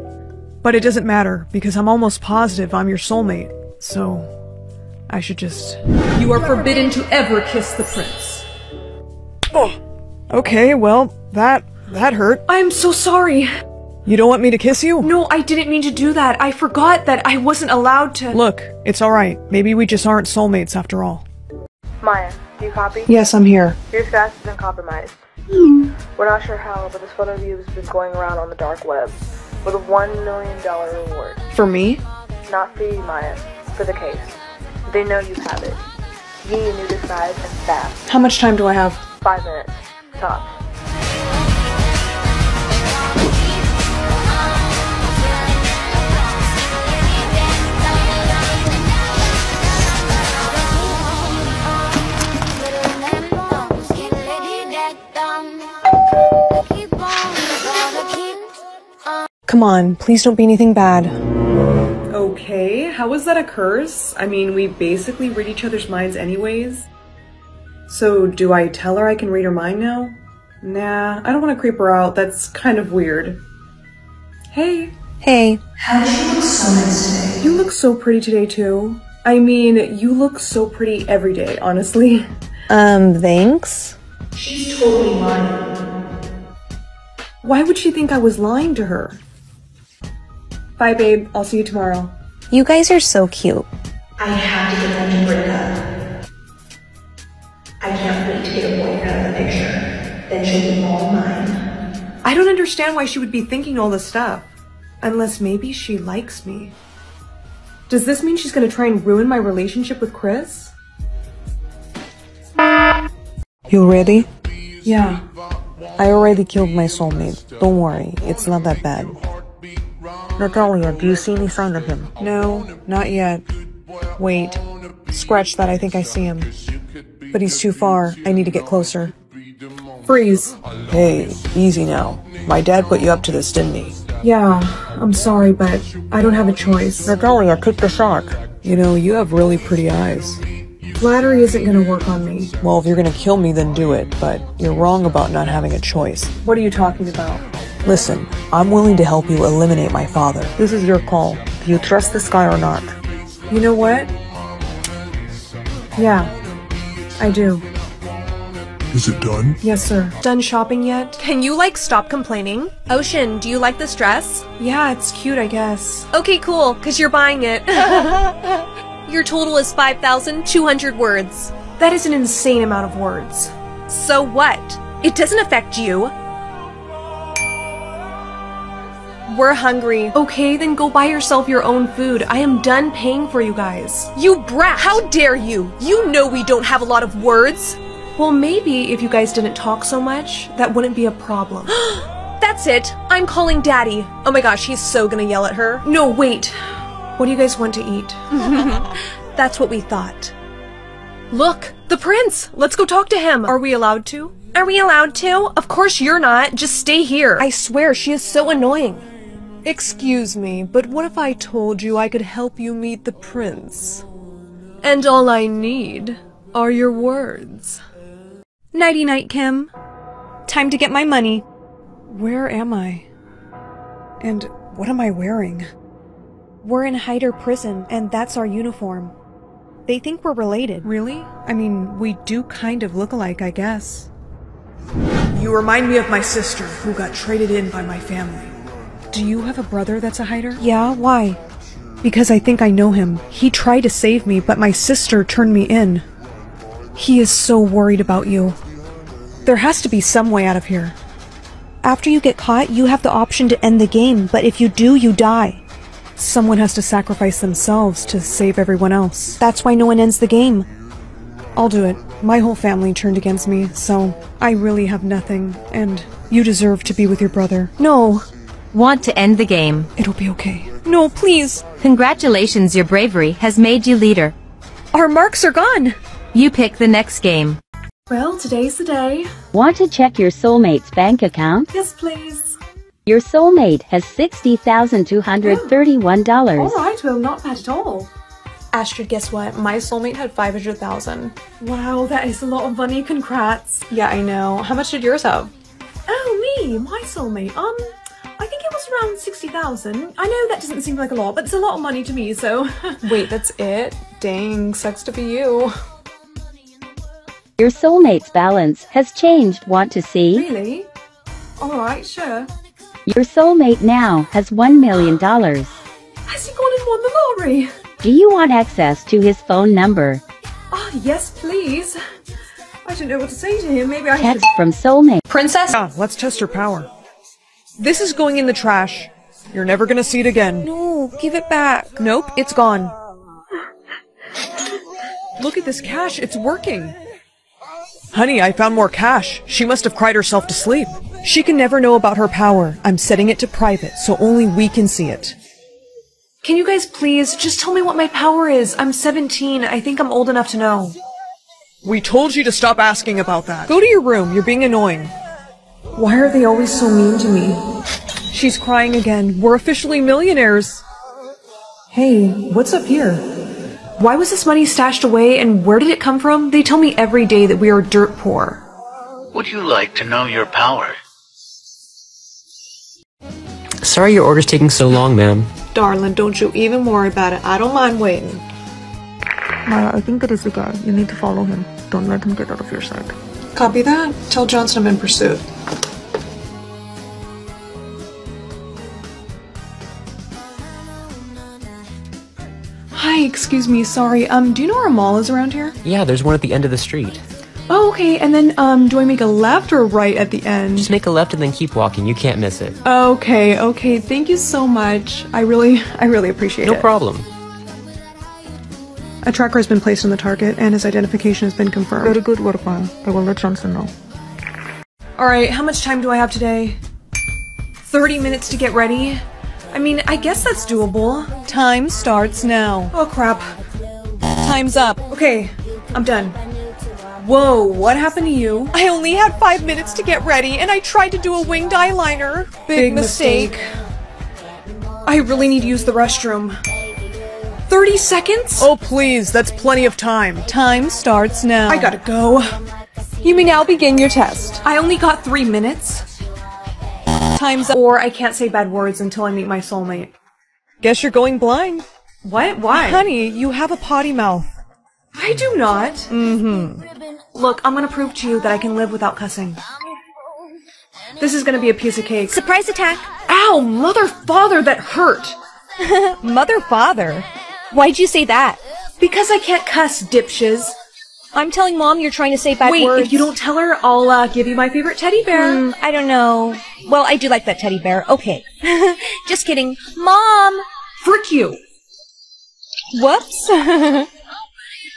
But it doesn't matter, because I'm almost positive I'm your soulmate. So, I should just... You are forbidden to ever kiss the prince. Oh! Okay, well, that... that hurt. I'm so sorry. You don't want me to kiss you? No, I didn't mean to do that. I forgot that I wasn't allowed to- Look, it's alright. Maybe we just aren't soulmates after all. Maya, do you copy? Yes, I'm here. Your SCAS has been compromised. We're not sure how, but this photo of you has been going around on the dark web with a one million dollar reward. For me? Not for you, Maya. For the case. They know you have it. You need a new disguise and fast. How much time do I have? Five minutes. Top. Come on, please don't be anything bad. Okay, How was that a curse? I mean, we basically read each other's minds anyways. So, do I tell her I can read her mind now? Nah, I don't want to creep her out. That's kind of weird. Hey. Hey. How did you look so nice today? You look so pretty today, too. I mean, you look so pretty every day, honestly. Um, thanks? She's totally lying. Why would she think I was lying to her? Bye, babe. I'll see you tomorrow. You guys are so cute. I have to get them to break up. I can't wait to get a boyfriend out of the picture. Then she'll be all mine. I don't understand why she would be thinking all this stuff. Unless maybe she likes me. Does this mean she's gonna try and ruin my relationship with Chris? You ready? Yeah. I already killed my soulmate. Don't worry, it's not that bad. Natalia, do you see any sign of him? No, not yet. Wait. Scratch that, I think I see him. But he's too far. I need to get closer. Freeze. Hey, easy now. My dad put you up to this, didn't he? Yeah, I'm sorry, but I don't have a choice. Natalia, kick the shark. You know, you have really pretty eyes. Flattery isn't gonna work on me. Well, if you're gonna kill me, then do it, but you're wrong about not having a choice. What are you talking about? Listen, I'm willing to help you eliminate my father. This is your call. Do you trust this guy or not? You know what? Yeah, I do. Is it done? Yes, sir. Done shopping yet? Can you, like, stop complaining? Ocean, do you like this dress? Yeah, it's cute, I guess. Okay, cool, because you're buying it. Your total is 5,200 words. That is an insane amount of words. So what? It doesn't affect you. We're hungry. Okay, then go buy yourself your own food. I am done paying for you guys. You brat! How dare you? You know we don't have a lot of words. Well, maybe if you guys didn't talk so much, that wouldn't be a problem. That's it. I'm calling Daddy. Oh my gosh, he's so gonna yell at her. No, wait. What do you guys want to eat? That's what we thought. Look, the prince! Let's go talk to him. Are we allowed to? Are we allowed to? Of course you're not. Just stay here. I swear, she is so annoying. Excuse me, but what if I told you I could help you meet the prince? And all I need are your words. Nighty night, Kim. Time to get my money. Where am I? And what am I wearing? We're in Hider prison, and that's our uniform. They think we're related. Really? I mean, we do kind of look alike, I guess. You remind me of my sister, who got traded in by my family. Do you have a brother that's a hider? Yeah, why? Because I think I know him. He tried to save me, but my sister turned me in. He is so worried about you. There has to be some way out of here. After you get caught, you have the option to end the game, but if you do, you die. Someone has to sacrifice themselves to save everyone else. That's why no one ends the game. I'll do it. My whole family turned against me, so I really have nothing, and you deserve to be with your brother. No. Want to end the game. It'll be okay. No, please. Congratulations, your bravery has made you leader. Our marks are gone. You pick the next game. Well, today's the day. Want to check your soulmate's bank account? Yes, please. Your soulmate has $60,231. Alright, well, not bad at all. Astrid, guess what? My soulmate had 500,000. Wow, that is a lot of money. Congrats. Yeah, I know. How much did yours have? Oh, me, my soulmate. Um, I think it was around 60,000. I know that doesn't seem like a lot, but it's a lot of money to me, so. Wait, that's it? Dang, sucks to be you. Your soulmate's balance has changed. Want to see? Really? Alright, sure. Your soulmate now has $1 million. Has he gone and won the lottery? Do you want access to his phone number? Oh, yes, please. I don't know what to say to him. Maybe I Text should. from soulmate. Princess? Yeah, let's test her power. This is going in the trash. You're never gonna see it again. No, give it back. Nope, it's gone. Look at this cash, it's working. Honey, I found more cash. She must have cried herself to sleep. She can never know about her power. I'm setting it to private, so only we can see it. Can you guys please just tell me what my power is? I'm 17. I think I'm old enough to know. We told you to stop asking about that. Go to your room, you're being annoying. Why are they always so mean to me? She's crying again. We're officially millionaires. Hey, what's up here? Why was this money stashed away and where did it come from? They tell me every day that we are dirt poor. Would you like to know your power? Sorry your order's taking so long, ma'am. Darling, don't you even worry about it. I don't mind waiting. Maya, I think it is the guy. You need to follow him. Don't let him get out of your sight. Copy that. Tell Johnson I'm in pursuit. Hi, excuse me, sorry. Um, do you know where a mall is around here? Yeah, there's one at the end of the street. Oh, okay. And then, um, do I make a left or a right at the end? Just make a left and then keep walking. You can't miss it. Okay, okay. Thank you so much. I really, I really appreciate No it. No problem. A tracker has been placed on the target and his identification has been confirmed. Very good work, Maya. I will let Johnson know. Alright, how much time do I have today? 30 minutes to get ready? I mean, I guess that's doable. Time starts now. Oh crap. Time's up. Okay, I'm done. Whoa, what happened to you? I only had five minutes to get ready and I tried to do a winged eyeliner. Big, mistake. I really need to use the restroom. 30 seconds? Oh, please. That's plenty of time. Time starts now. I gotta go. You may now begin your test. I only got three minutes. Time's up. Or I can't say bad words until I meet my soulmate. Guess you're going blind. What? Why? Honey, you have a potty mouth. I do not. Mm-hmm. Look, I'm gonna prove to you that I can live without cussing. This is gonna be a piece of cake. Surprise attack! Ow, mother father, that hurt! Mother father? Why'd you say that? Because I can't cuss, dipshiz. I'm telling mom you're trying to say bad Wait, words. if you don't tell her, I'll uh, give you my favorite teddy bear. Hmm, I don't know. Well, I do like that teddy bear. Okay. Just kidding. Mom! Frick you! Whoops.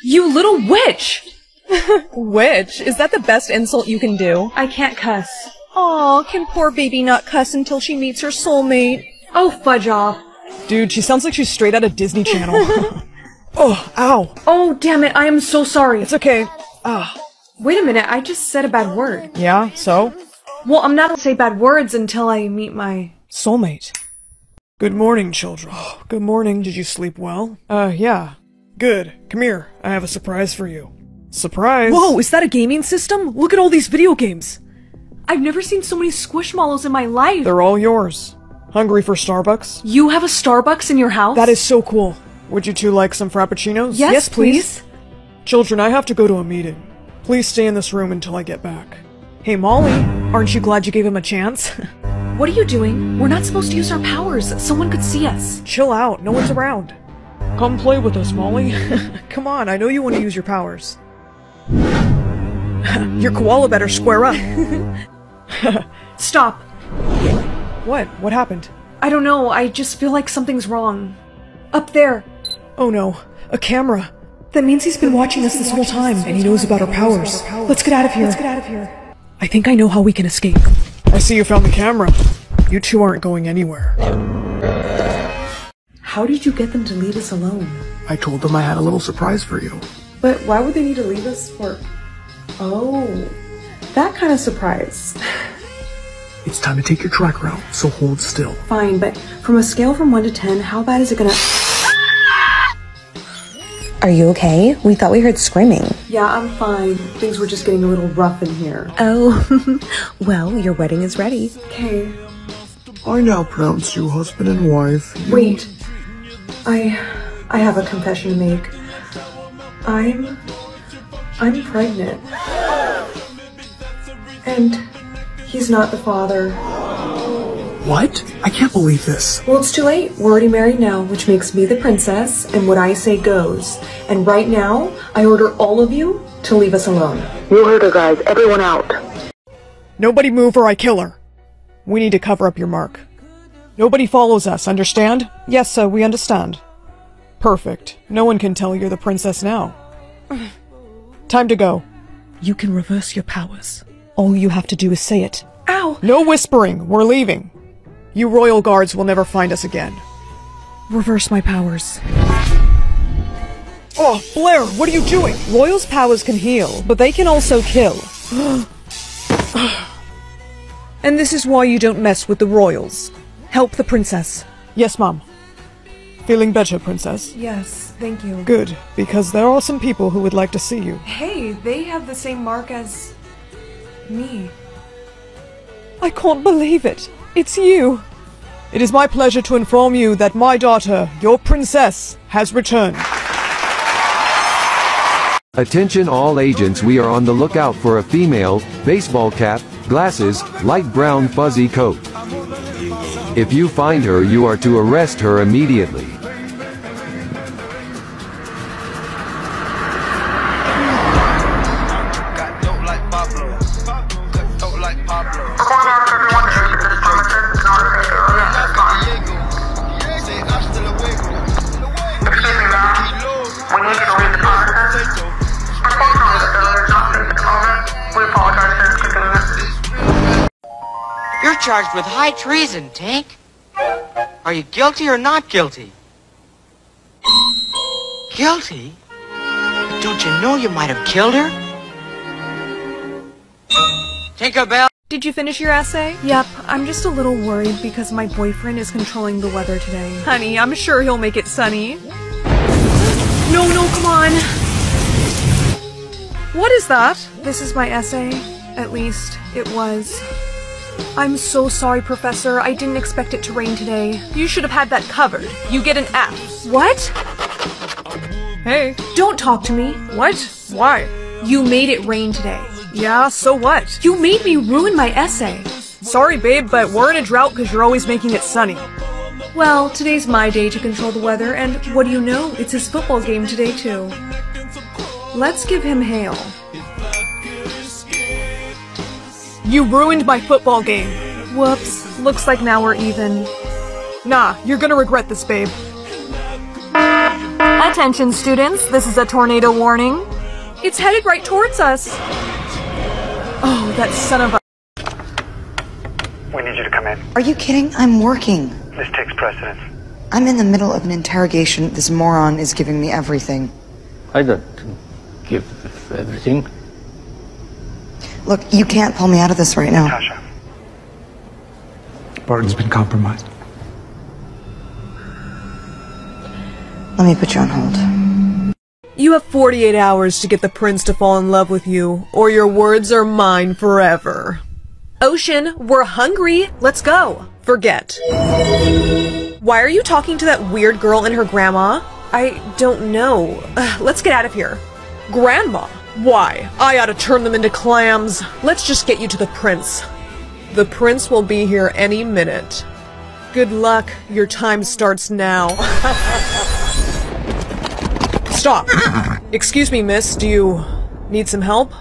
You little witch! Witch? Is that the best insult you can do? I can't cuss. Aw, can poor baby not cuss until she meets her soulmate? Oh, fudge off. Dude, she sounds like she's straight out of Disney Channel. oh, ow. Oh, damn it, I am so sorry. It's okay. Ah. Wait a minute, I just said a bad word. Yeah, so? Well, I'm not gonna say bad words until I meet my Soulmate. Good morning, children. Good morning. Did you sleep well? Uh, yeah. Good. Come here. I have a surprise for you. Surprise? Whoa, is that a gaming system? Look at all these video games. I've never seen so many squishmallows in my life. They're all yours. Hungry for Starbucks? You have a Starbucks in your house? That is so cool. Would you two like some frappuccinos? Yes, please. Children, I have to go to a meeting. Please stay in this room until I get back. Hey, Molly, aren't you glad you gave him a chance? What are you doing? We're not supposed to use our powers. Someone could see us. Chill out, no one's around. Come play with us, Molly. Come on, I know you want to use your powers. your koala better square up. Stop. What? What happened? I don't know, I just feel like something's wrong. Up there. Oh no, a camera. That means he's been watching us this whole time, and he knows about our powers. Let's get out of here. Let's get out of here. I think I know how we can escape. I see you found the camera. You two aren't going anywhere. How did you get them to leave us alone? I told them I had a little surprise for you. But why would they need to leave us for. Oh, that kind of surprise. It's time to take your tracker out, so hold still. Fine, but from a scale from 1 to 10, how bad is it gonna. Are you okay? We thought we heard screaming. Yeah, I'm fine. Things were just getting a little rough in here. Oh, well, your wedding is ready. Okay. I now pronounce you husband and wife. You- Wait. I. I have a confession to make. I'm. I'm pregnant. And he's not the father. What? I can't believe this. Well, it's too late. We're already married now, which makes me the princess, and what I say goes. And right now, I order all of you to leave us alone. You heard her, guys. Everyone out. Nobody move or I kill her. We need to cover up your mark. Nobody follows us, understand? Yes, sir, we understand. Perfect. No one can tell you're the princess now. Time to go. You can reverse your powers. All you have to do is say it. Ow! No whispering. We're leaving. You royal guards will never find us again. Reverse my powers. Oh, Blair, what are you doing? Royals' powers can heal, but they can also kill. and this is why you don't mess with the royals. Help the princess. Yes, Mom. Feeling better, Princess? Yes, thank you. Good, because there are some people who would like to see you. Hey, they have the same mark as. Me. I can't believe it. It's you. It is my pleasure to inform you that my daughter, your princess, has returned. Attention all agents we are on the lookout for a female, baseball cap, glasses, light brown fuzzy coat. If you find her you are to arrest her immediately. Charged with high treason, Tank. Are you guilty or not guilty? Guilty? Don't you know you might have killed her? Tinkerbell? Did you finish your essay? Yep, I'm just a little worried because my boyfriend is controlling the weather today. Honey, I'm sure he'll make it sunny. No, no, come on! What is that? This is my essay. At least, it was. I'm so sorry, Professor. I didn't expect it to rain today. You should have had that covered. You get an F. What? Hey. Don't talk to me. What? Why? You made it rain today. Yeah, so what? You made me ruin my essay. Sorry, babe, but we're in a drought because you're always making it sunny. Well, today's my day to control the weather, and what do you know? It's his football game today, too. Let's give him hail. You ruined my football game. Whoops. Looks like now we're even. Nah, you're gonna regret this, babe. Attention, students. This is a tornado warning. It's headed right towards us. Oh, that son of a. We need you to come in. Are you kidding? I'm working. This takes precedence. I'm in the middle of an interrogation. This moron is giving me everything. I don't give everything. Look, you can't pull me out of this right now. Tasha. Barton's been compromised. Let me put you on hold. You have 48 hours to get the prince to fall in love with you, or your words are mine forever. Ocean, we're hungry. Let's go. Forget. Why are you talking to that weird girl and her grandma? I don't know. Ugh, let's get out of here. Grandma? Why? I ought to turn them into clams. Let's just get you to the prince. The prince will be here any minute. Good luck. Your time starts now. Stop. Excuse me, miss. Do you need some help?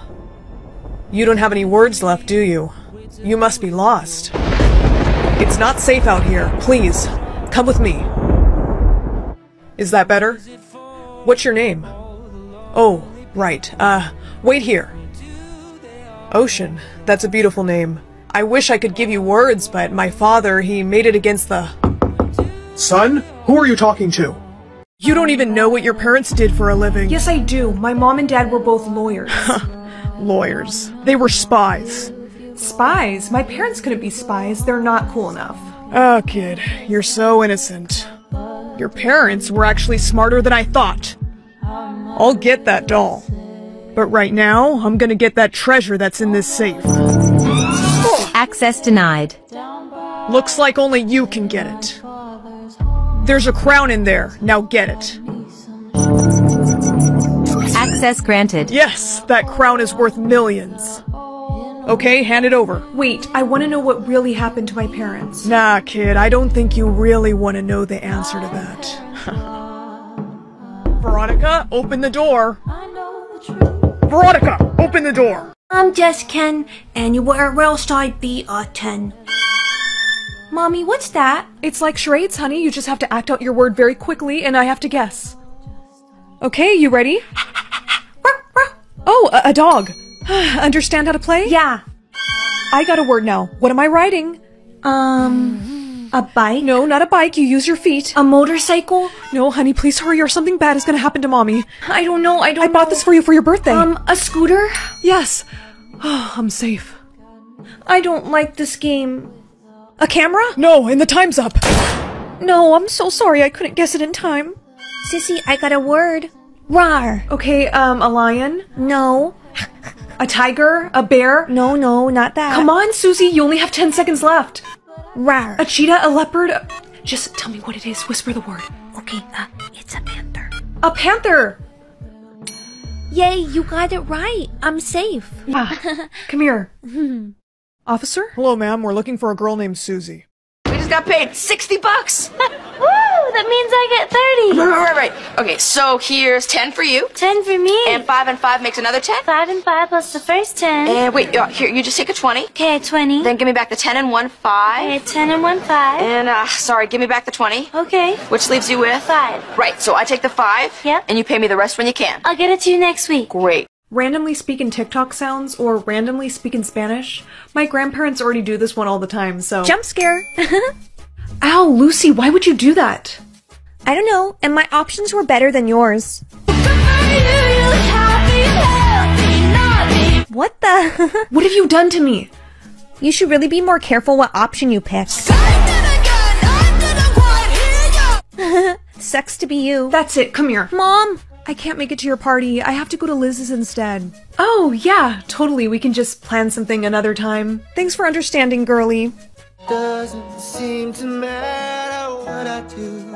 You don't have any words left, do you? You must be lost. It's not safe out here. Please, come with me. Is that better? What's your name? Oh, right. Uh, wait here. Ocean. That's a beautiful name. I wish I could give you words, but my father, he made it against the... Son? Who are you talking to? You don't even know what your parents did for a living. Yes, I do. My mom and dad were both lawyers. Lawyers. They were spies. spies? My parents couldn't be spies. They're not cool enough. Oh, kid, you're so innocent. Your parents were actually smarter than I thought. I'll get that doll. But right now, I'm gonna get that treasure that's in this safe. Access denied. Looks like only you can get it. There's a crown in there. Now get it. Access granted. Yes, that crown is worth millions. Okay, hand it over. Wait, I want to know what really happened to my parents. Nah, kid, I don't think you really want to know the answer to that. Veronica, open the door. Veronica, open the door. I'm just Ken, anywhere else I'd be a 10. Mommy, what's that? It's like charades, honey. You just have to act out your word very quickly, and I have to guess. Okay, you ready? oh, a, a dog. Understand how to play? Yeah. I got a word now. What am I writing? Um, a bike? No, not a bike. You use your feet. A motorcycle? No, honey, please hurry or something bad is gonna happen to mommy. I don't know. I don't I bought this for you for your birthday. Um, a scooter? Yes. Oh, I'm safe. I don't like this game. A camera? No, and the time's up. No, I'm so sorry. I couldn't guess it in time. Sissy, I got a word. Rar. Okay, um, a lion? No. A tiger? A bear? No, no, not that. Come on, Susie, you only have 10 seconds left. Rar. A cheetah? A leopard? Just tell me what it is. Whisper the word. Okay, uh, it's a panther. A panther! Yay, you got it right. I'm safe. Yeah. Come here. Officer? Hello, ma'am. We're looking for a girl named Susie. Got paid 60 bucks. Woo! That means I get 30. Right, right, right. Okay, so here's 10 for you. 10 for me. And 5 and 5 makes another 10. 5 and 5 plus the first 10. And wait, uh, here, you just take a 20. Okay, 20. Then give me back the 10 and 1, 5. Okay, 10 and 1, 5. And, uh, sorry, give me back the 20. Okay. Which leaves you with? 5. Right, so I take the 5. Yep. And you pay me the rest when you can. I'll get it to you next week. Great. Randomly speak in TikTok sounds or randomly speak in Spanish. My grandparents already do this one all the time, so. Jump scare. Ow, Lucy, why would you do that? I don't know, and my options were better than yours. What the? What have you done to me? You should really be more careful what option you pick. Sucks to be you. That's it, come here. Mom, I can't make it to your party. I have to go to Liz's instead. Oh, yeah, totally. We can just plan something another time. Thanks for understanding, girly. Doesn't seem to matter what I do.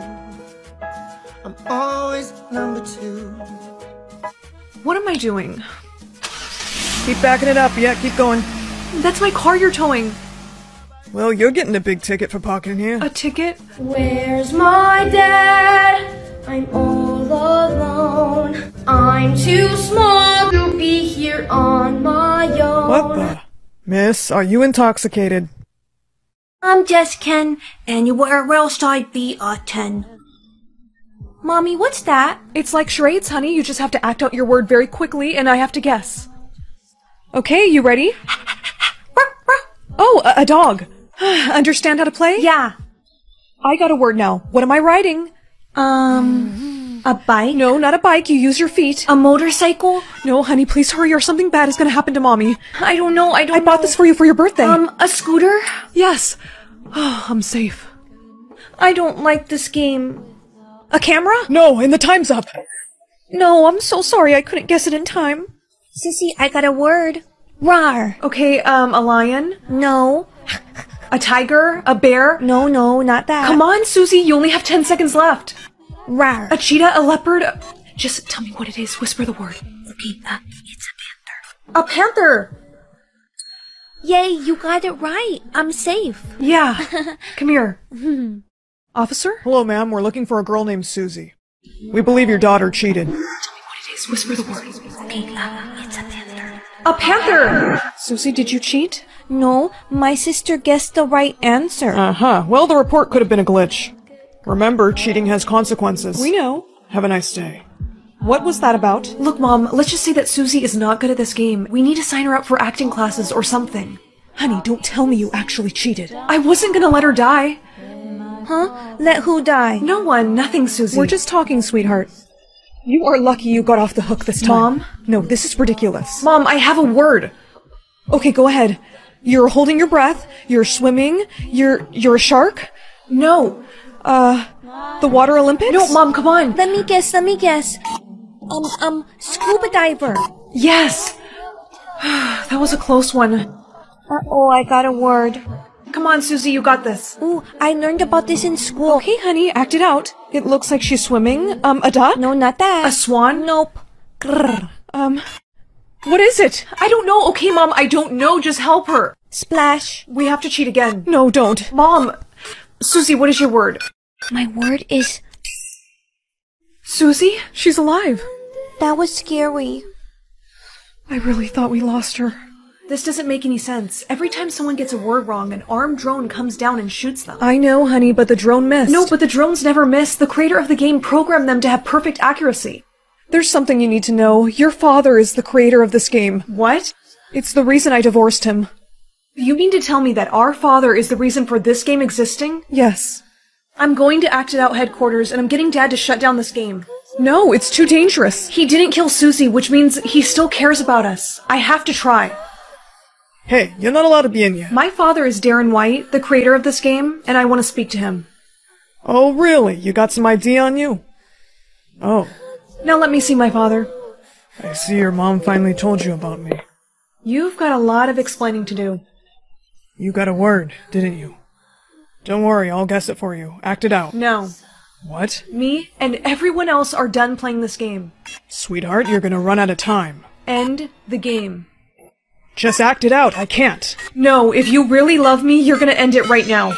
I'm always number two. What am I doing? Keep backing it up. Yeah, keep going. That's my car you're towing. Well, you're getting a big ticket for parking here. A ticket? Where's my dad? I'm all alone. I'm too small to be here on my own. What the? Miss, are you intoxicated? I'm just Ken, anywhere else I'd be a 10. Mommy, what's that? It's like charades, honey. You just have to act out your word very quickly, and I have to guess. Okay, you ready? oh, a, a dog. Understand how to play? Yeah. I got a word now. What am I writing? Um, a bike? No, not a bike. You use your feet. A motorcycle? No, honey, please hurry or something bad is gonna happen to mommy. I don't know. I don't I bought know. this for you for your birthday. Um, a scooter? Yes. Oh, I'm safe. I don't like this game. A camera? No, and the time's up. No, I'm so sorry. I couldn't guess it in time. Sissy, I got a word. Rar. Okay, um, a lion? No. A tiger? A bear? No, no, not that. Come on, Susie, you only have 10 seconds left. Rar. A cheetah? A leopard? Just tell me what it is. Whisper the word. Okay, uh, it's a panther. A panther! Yay, you got it right. I'm safe. Yeah. Come here. Officer? Hello, ma'am. We're looking for a girl named Susie. We believe your daughter cheated. Tell me what it is. Whisper the word. Okay, uh, it's a panther. A panther! Susie, did you cheat? No, my sister guessed the right answer. Uh-huh. Well, the report could have been a glitch. Remember, cheating has consequences. We know. Have a nice day. What was that about? Look, Mom, let's just say that Susie is not good at this game. We need to sign her up for acting classes or something. Honey, don't tell me you actually cheated. I wasn't gonna let her die. Huh? Let who die? No one, nothing, Susie. We're just talking, sweetheart. You are lucky you got off the hook this time. Mom? No, this is ridiculous. Mom, I have a word. Okay, go ahead. You're holding your breath. You're swimming. You're you're a shark. No. Uh, the Water Olympics. No, Mom, come on. Let me guess, let me guess. Um, um, scuba diver. Yes. that was a close one. Uh-oh, I got a word. Come on, Susie, you got this. Ooh, I learned about this in school. Okay, honey, act it out. It looks like she's swimming. Um, a duck? No, not that. A swan? Nope. Grrr. Um, what is it? I don't know. Okay, Mom, I don't know. Just help her. Splash. We have to cheat again. No, don't. Mom. Susie, what is your word? My word is... Susie? She's alive. That was scary. I really thought we lost her. This doesn't make any sense. Every time someone gets a word wrong, an armed drone comes down and shoots them. I know, honey, but the drone missed. No, but the drones never miss. The creator of the game programmed them to have perfect accuracy. There's something you need to know. Your father is the creator of this game. What? It's the reason I divorced him. You mean to tell me that our father is the reason for this game existing? Yes. I'm going to Act It Out headquarters and I'm getting Dad to shut down this game. No, it's too dangerous. He didn't kill Susie, which means he still cares about us. I have to try. Hey, you're not allowed to be in yet. My father is Darren White, the creator of this game, and I want to speak to him. Oh, really? You got some ID on you? Oh. Now let me see my father. I see your mom finally told you about me. You've got a lot of explaining to do. You got a word, didn't you? Don't worry, I'll guess it for you. Act it out. No. What? Me and everyone else are done playing this game. Sweetheart, you're gonna run out of time. End the game. Just act it out. I can't. No, if you really love me, you're gonna end it right now.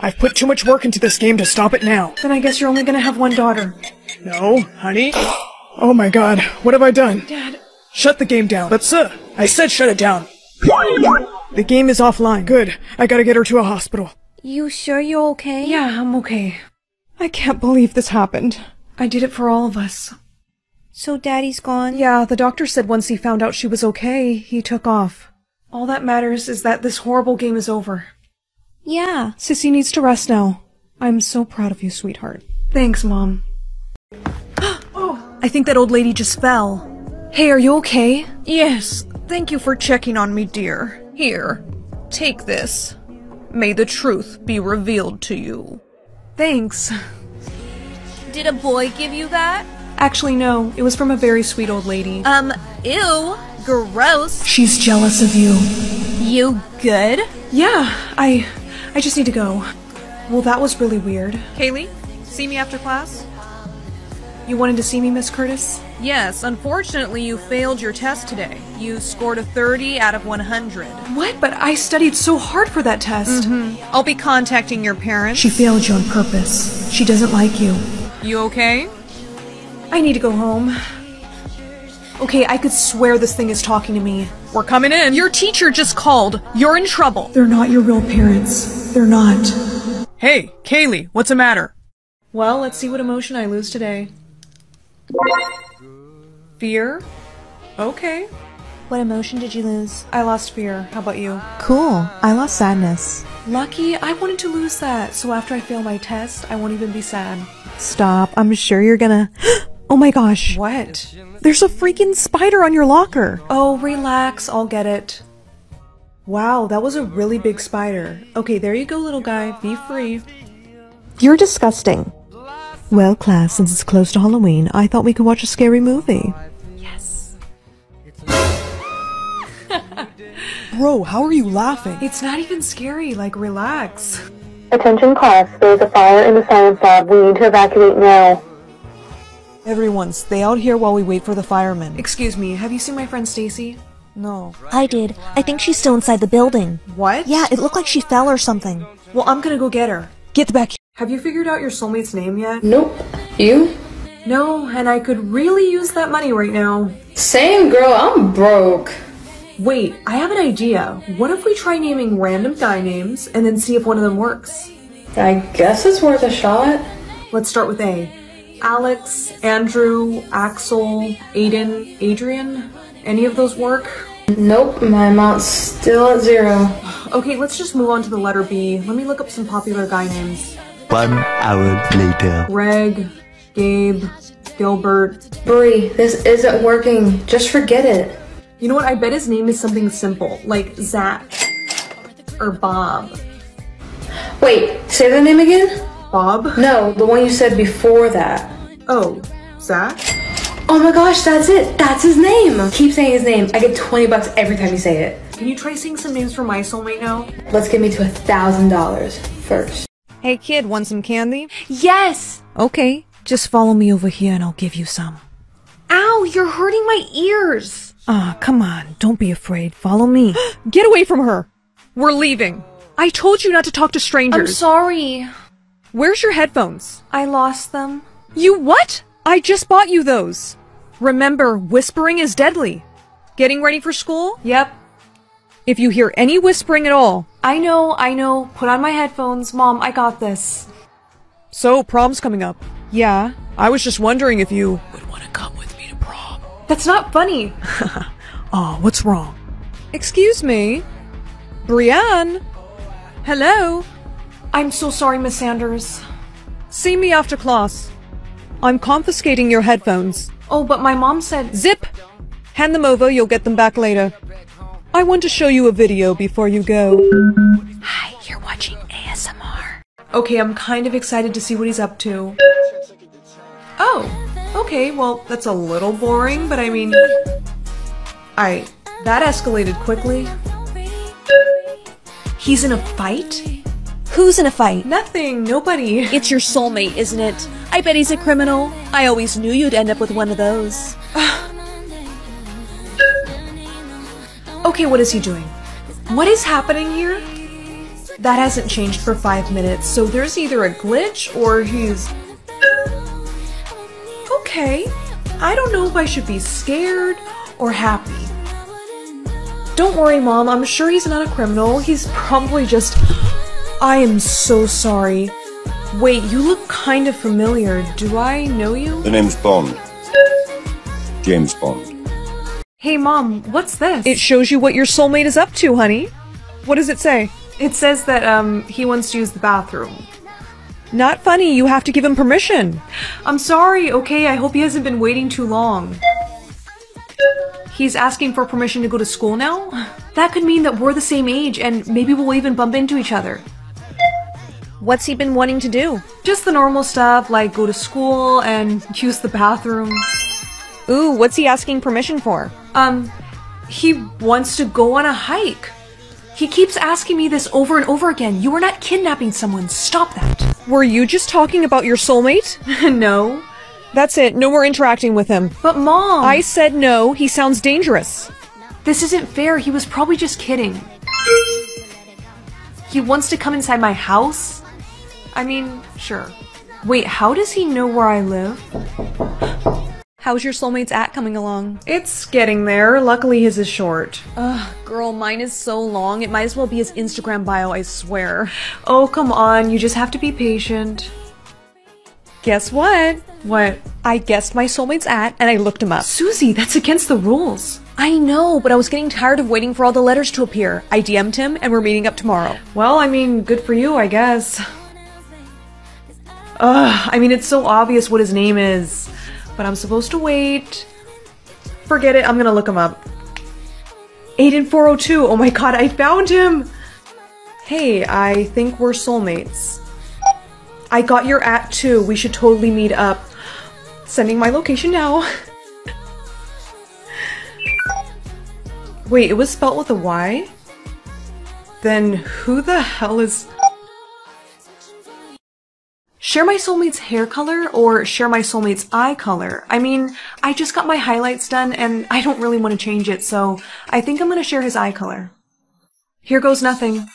I've put too much work into this game to stop it now. Then I guess you're only gonna have one daughter. No, honey. Oh my god, what have I done? Dad. Shut the game down. But sir, I said shut it down. The game is offline. Good. I gotta get her to a hospital. You sure you're okay? Yeah, I'm okay. I can't believe this happened. I did it for all of us. So Daddy's gone? Yeah, the doctor said once he found out she was okay, he took off. All that matters is that this horrible game is over. Yeah. Sissy needs to rest now. I'm so proud of you, sweetheart. Thanks, Mom. oh, I think that old lady just fell. Hey, are you okay? Yes. Thank you for checking on me, dear. Here, take this. May the truth be revealed to you. Thanks. Did a boy give you that? Actually, no. It was from a very sweet old lady. Um, ew. Gross. She's jealous of you. You good? Yeah, I... I just need to go. Well, that was really weird. Kaylee, see me after class? You wanted to see me, Miss Curtis? Yes, unfortunately you failed your test today. You scored a 30 out of 100. What? But I studied so hard for that test. Mm-hmm. I'll be contacting your parents. She failed you on purpose. She doesn't like you. You okay? I need to go home. Okay, I could swear this thing is talking to me. We're coming in. Your teacher just called. You're in trouble. They're not your real parents. They're not. Hey, Kaylee, what's the matter? Well, let's see what emotion I lose today. Fear? Okay. What emotion did you lose? I lost fear. How about you? Cool. I lost sadness. Lucky, I wanted to lose that, so after I fail my test, I won't even be sad. Stop. I'm sure you're gonna. Oh my gosh. What? There's a freaking spider on your locker. Oh, relax. I'll get it. Wow, that was a really big spider. Okay, there you go, little guy. Be free. You're disgusting. Well, class, since it's close to Halloween, I thought we could watch a scary movie. Yes. Bro, how are you laughing? It's not even scary. Like, relax. Attention class, there is a fire in the science lab. We need to evacuate now. Everyone, stay out here while we wait for the firemen. Excuse me, have you seen my friend Stacy? No. I did. I think she's still inside the building. What? Yeah, it looked like she fell or something. Well, I'm gonna go get her. Get back here. Have you figured out your soulmate's name yet? Nope. You? No, and I could really use that money right now. Same girl, I'm broke. Wait, I have an idea. What if we try naming random guy names and then see if one of them works? I guess it's worth a shot. Let's start with A. Alex, Andrew, Axel, Aiden, Adrian. Any of those work? Nope, my amount's still at zero. Okay, let's just move on to the letter B. Let me look up some popular guy names. One hour later. Greg, Gabe, Gilbert. Brie, this isn't working. Just forget it. You know what? I bet his name is something simple, like Zach or Bob. Wait, say the name again? Bob? No, the one you said before that. Oh, Zach? Oh my gosh, that's it. That's his name. Keep saying his name. I get 20 bucks every time you say it. Can you try saying some names for my soulmate now? Let's get me to a thousand dollars first. Hey kid, want some candy? Yes! Okay, just follow me over here and I'll give you some. Ow, you're hurting my ears! Ah, come on, don't be afraid. Follow me. Get away from her! We're leaving. I told you not to talk to strangers. I'm sorry. Where's your headphones? I lost them. You what? I just bought you those. Remember, whispering is deadly. Getting ready for school? Yep. If you hear any whispering at all. I know, I know. Put on my headphones. Mom, I got this. So, prom's coming up. Yeah, I was just wondering if you would want to come with me to prom. That's not funny. oh, what's wrong? Excuse me? Brienne? Hello? I'm so sorry, Miss Sanders. See me after class. I'm confiscating your headphones. Oh, but my mom said- Zip! Hand them over, you'll get them back later. I want to show you a video before you go. Hi, you're watching ASMR. Okay, I'm kind of excited to see what he's up to. Oh, okay, well, that's a little boring, but I mean... I... That escalated quickly. He's in a fight? Who's in a fight? Nothing, nobody. It's your soulmate, isn't it? I bet he's a criminal. I always knew you'd end up with one of those. okay, what is he doing? What is happening here? That hasn't changed for five minutes, so there's either a glitch or he's... Okay, I don't know if I should be scared or happy. Don't worry, Mom, I'm sure he's not a criminal. He's probably just... I am so sorry. Wait, you look kind of familiar. Do I know you? The name's Bond. James Bond. Hey, Mom, what's this? It shows you what your soulmate is up to, honey. What does it say? It says that, um, he wants to use the bathroom. Not funny, you have to give him permission. I'm sorry, okay? I hope he hasn't been waiting too long. He's asking for permission to go to school now? That could mean that we're the same age and maybe we'll even bump into each other. What's he been wanting to do? Just the normal stuff like go to school and use the bathroom. Ooh, what's he asking permission for? Um, he wants to go on a hike. He keeps asking me this over and over again. You are not kidnapping someone. Stop that. Were you just talking about your soulmate? no. That's it. No more interacting with him. But mom! I said no. He sounds dangerous. This isn't fair. He was probably just kidding. He wants to come inside my house? I mean, sure. Wait, how does he know where I live? How's your soulmate's at coming along? It's getting there. Luckily his is short. Ugh, girl, mine is so long. It might as well be his Instagram bio, I swear. Oh, come on. You just have to be patient. Guess what? What? I guessed my soulmate's at and I looked him up. Susie, that's against the rules. I know, but I was getting tired of waiting for all the letters to appear. I DM'd him and we're meeting up tomorrow. Well, I mean, good for you, I guess. Ugh, I mean, it's so obvious what his name is. But I'm supposed to wait. Forget it, I'm gonna look him up. Aiden 402, oh my god, I found him! Hey, I think we're soulmates. I got your at too, we should totally meet up. Sending my location now. Wait, it was spelt with a Y? Then who the hell is... Share my soulmate's hair color or share my soulmate's eye color? I mean, I just got my highlights done and I don't really want to change it, so I think I'm gonna share his eye color. Here goes nothing.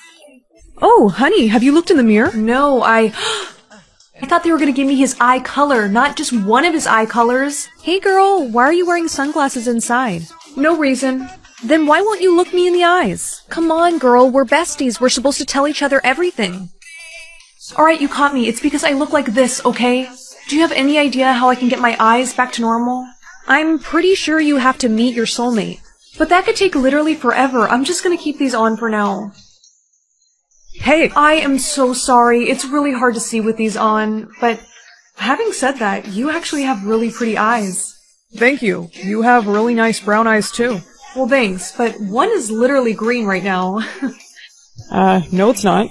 Oh, honey, have you looked in the mirror? No, I... I thought they were gonna give me his eye color, not just one of his eye colors. Hey girl, why are you wearing sunglasses inside? No reason. Then why won't you look me in the eyes? Come on, girl, we're besties. We're supposed to tell each other everything. Alright, you caught me. It's because I look like this, okay? Do you have any idea how I can get my eyes back to normal? I'm pretty sure you have to meet your soulmate. But that could take literally forever. I'm just gonna keep these on for now. Hey, I am so sorry. It's really hard to see with these on, but having said that, you actually have really pretty eyes. Thank you. You have really nice brown eyes too. Well, thanks, but one is literally green right now. Uh, no it's not.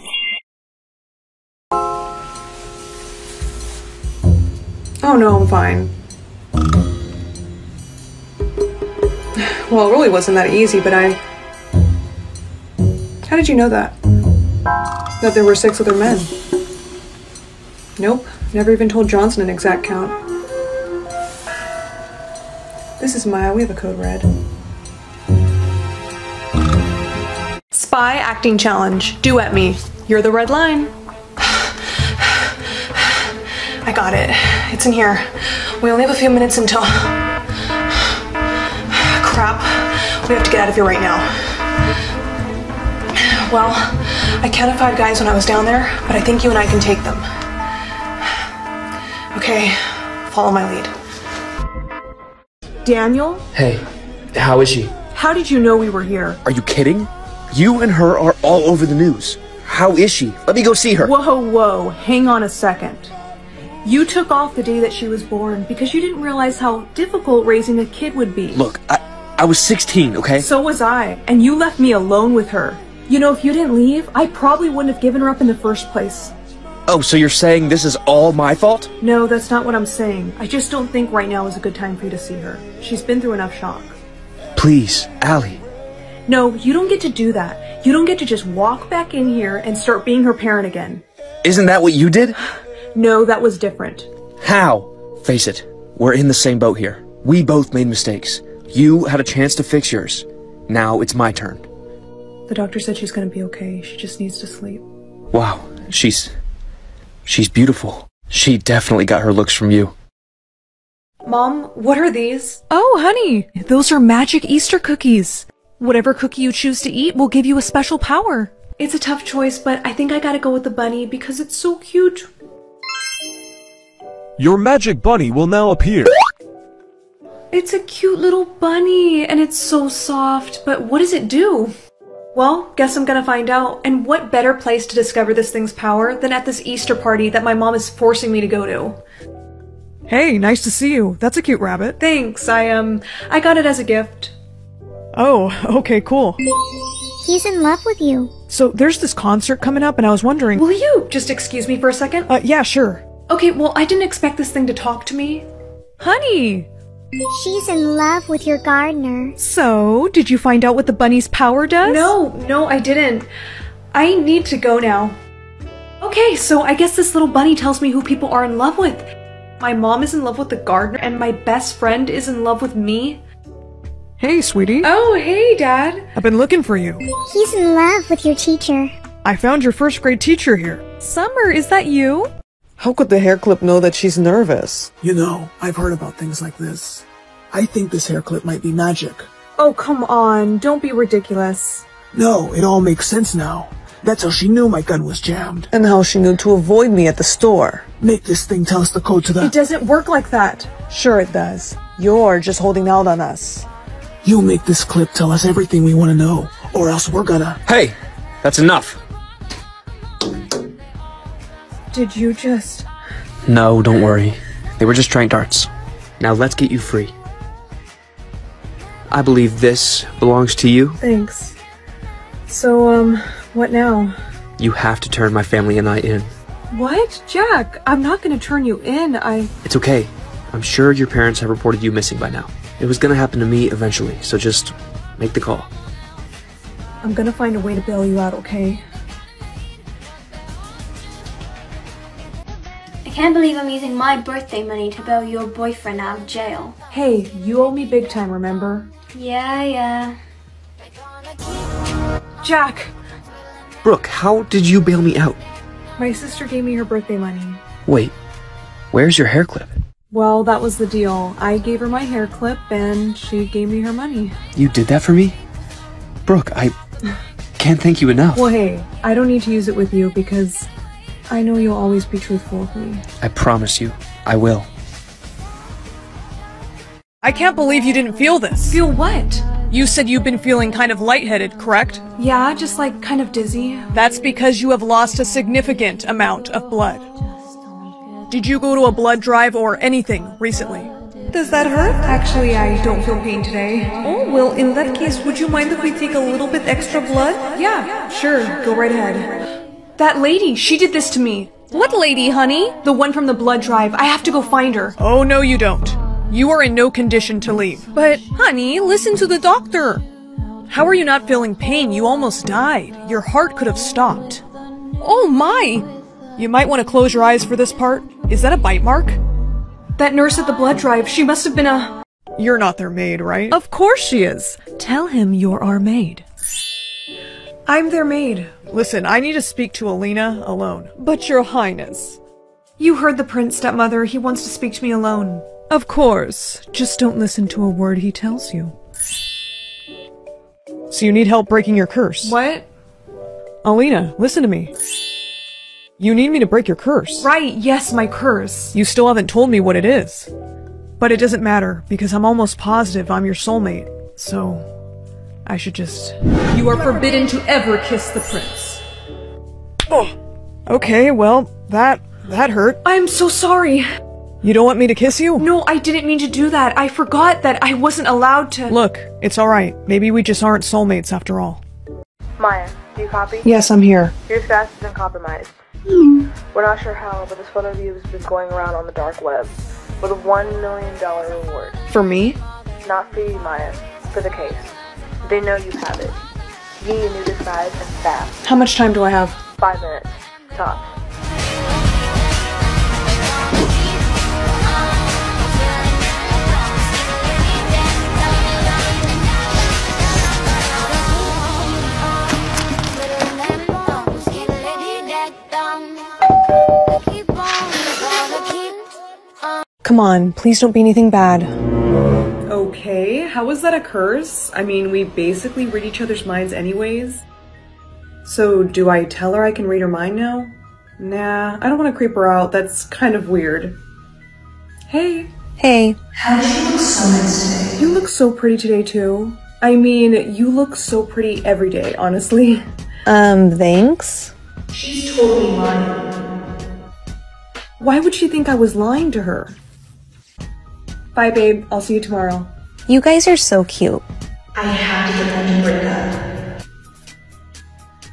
Oh no, I'm fine. Well, it really wasn't that easy, but I. How did you know that? That there were six other men? Nope, never even told Johnson an exact count. This is Maya, we have a code red. Spy acting challenge. Duet me. You're the red line. I got it. It's in here. We only have a few minutes until. Crap. We have to get out of here right now. Well, I counted five guys when I was down there, but I think you and I can take them. Okay, follow my lead. Daniel, Hey, how is she? how did you know we were here? Are you kidding? You and her are all over the news. How is she? Let me go see her. Whoa, whoa, hang on a second. You took off the day that she was born because you didn't realize how difficult raising a kid would be. Look, I, I was 16, okay? So was I, and you left me alone with her. You know, if you didn't leave, I probably wouldn't have given her up in the first place. Oh, so you're saying this is all my fault? No, that's not what I'm saying. I just don't think right now is a good time for you to see her. She's been through enough shock. Please, Allie. No, you don't get to do that. You don't get to just walk back in here and start being her parent again. Isn't that what you did? No, that was different. How? Face it, we're in the same boat here. We both made mistakes. You had a chance to fix yours. Now it's my turn. The doctor said she's gonna be okay. She just needs to sleep. Wow, she's. She's beautiful. She definitely got her looks from you. Mom, what are these? Oh, honey, those are magic Easter cookies. Whatever cookie you choose to eat will give you a special power. It's a tough choice, but I think I gotta go with the bunny because it's so cute. Your magic bunny will now appear. It's a cute little bunny, and it's so soft, but what does it do? Well, guess I'm gonna find out. And what better place to discover this thing's power than at this Easter party that my mom is forcing me to go to? Hey, nice to see you. That's a cute rabbit. Thanks, I, um, I got it as a gift. Oh, okay, cool. He's in love with you. So there's this concert coming up and I was wondering... Will you just excuse me for a second? Uh, yeah, sure. Okay, well, I didn't expect this thing to talk to me. Honey! She's in love with your gardener. So, did you find out what the bunny's power does? No, no, I didn't. I need to go now. Okay, so I guess this little bunny tells me who people are in love with. My mom is in love with the gardener, and my best friend is in love with me. Hey, sweetie. Oh, hey, Dad. I've been looking for you. He's in love with your teacher. I found your first grade teacher here. Summer, is that you? How could the hair clip know that she's nervous? You know, I've heard about things like this. I think this hair clip might be magic. Oh, come on. Don't be ridiculous. No, it all makes sense now. That's how she knew my gun was jammed. And how she knew to avoid me at the store. Make this thing tell us the code to the- It doesn't work like that. Sure it does. You're just holding out on us. You make this clip tell us everything we want to know, or else we're gonna- Hey! That's enough! Did you just... No, don't worry. They were just tranq darts. Now let's get you free. I believe this belongs to you. Thanks. So, um, what now? You have to turn my family and I in. What? Jack, I'm not gonna turn you in. I... It's okay. I'm sure your parents have reported you missing by now. It was gonna happen to me eventually, so just make the call. I'm gonna find a way to bail you out, okay? Can't believe I'm using my birthday money to bail your boyfriend out of jail. Hey, you owe me big time, remember? Yeah, yeah. Jack! Brooke, how did you bail me out? My sister gave me her birthday money. Wait, where's your hair clip? Well, that was the deal. I gave her my hair clip and she gave me her money. You did that for me? Brooke, I can't thank you enough. Well, hey, I don't need to use it with you because I know you'll always be truthful with me. I promise you, I will. I can't believe you didn't feel this. Feel what? You said you've been feeling kind of lightheaded, correct? Yeah, just like kind of dizzy. That's because you have lost a significant amount of blood. Did you go to a blood drive or anything recently? Does that hurt? Actually, I don't feel pain today. Oh, well, in that case, would you mind if we take a little bit extra blood? Yeah, sure, go right ahead. That lady, she did this to me. What lady, honey? The one from the blood drive. I have to go find her. Oh, no, you don't. You are in no condition to leave. But, honey, listen to the doctor. How are you not feeling pain? You almost died. Your heart could have stopped. Oh my! You might want to close your eyes for this part. Is that a bite mark? That nurse at the blood drive, she must have been a... You're not their maid, right? Of course she is. Tell him you're our maid. I'm their maid. Listen, I need to speak to Alina alone. But your highness. You heard the prince, stepmother. He wants to speak to me alone. Of course. Just don't listen to a word he tells you. So you need help breaking your curse? What? Alina, listen to me. You need me to break your curse. Right, yes, my curse. You still haven't told me what it is. But it doesn't matter, because I'm almost positive I'm your soulmate. So, I should just... You are forbidden to ever kiss the prince. Oh! Okay, well, that... that hurt. I'm so sorry. You don't want me to kiss you? No, I didn't mean to do that. I forgot that I wasn't allowed to- Look, it's alright. Maybe we just aren't soulmates after all. Maya, do you copy? Yes, I'm here. Your status has been compromised. We're not sure how, but this photo of you has been going around on the dark web with a one million dollar reward. For me? Not for you, Maya. For the case. They know you have it. You need a new disguise and fast. How much time do I have? Five minutes. Tops. Come on, please don't be anything bad. Okay, how is that a curse? I mean, we basically read each other's minds anyways. So, do I tell her I can read her mind now? Nah, I don't want to creep her out. That's kind of weird. Hey. Hey. How did you look so nice today? You look so pretty today, too. I mean, you look so pretty every day, honestly. Um, thanks? She's totally lying. Why would she think I was lying to her? Bye, babe. I'll see you tomorrow. You guys are so cute. I have to get them to break up.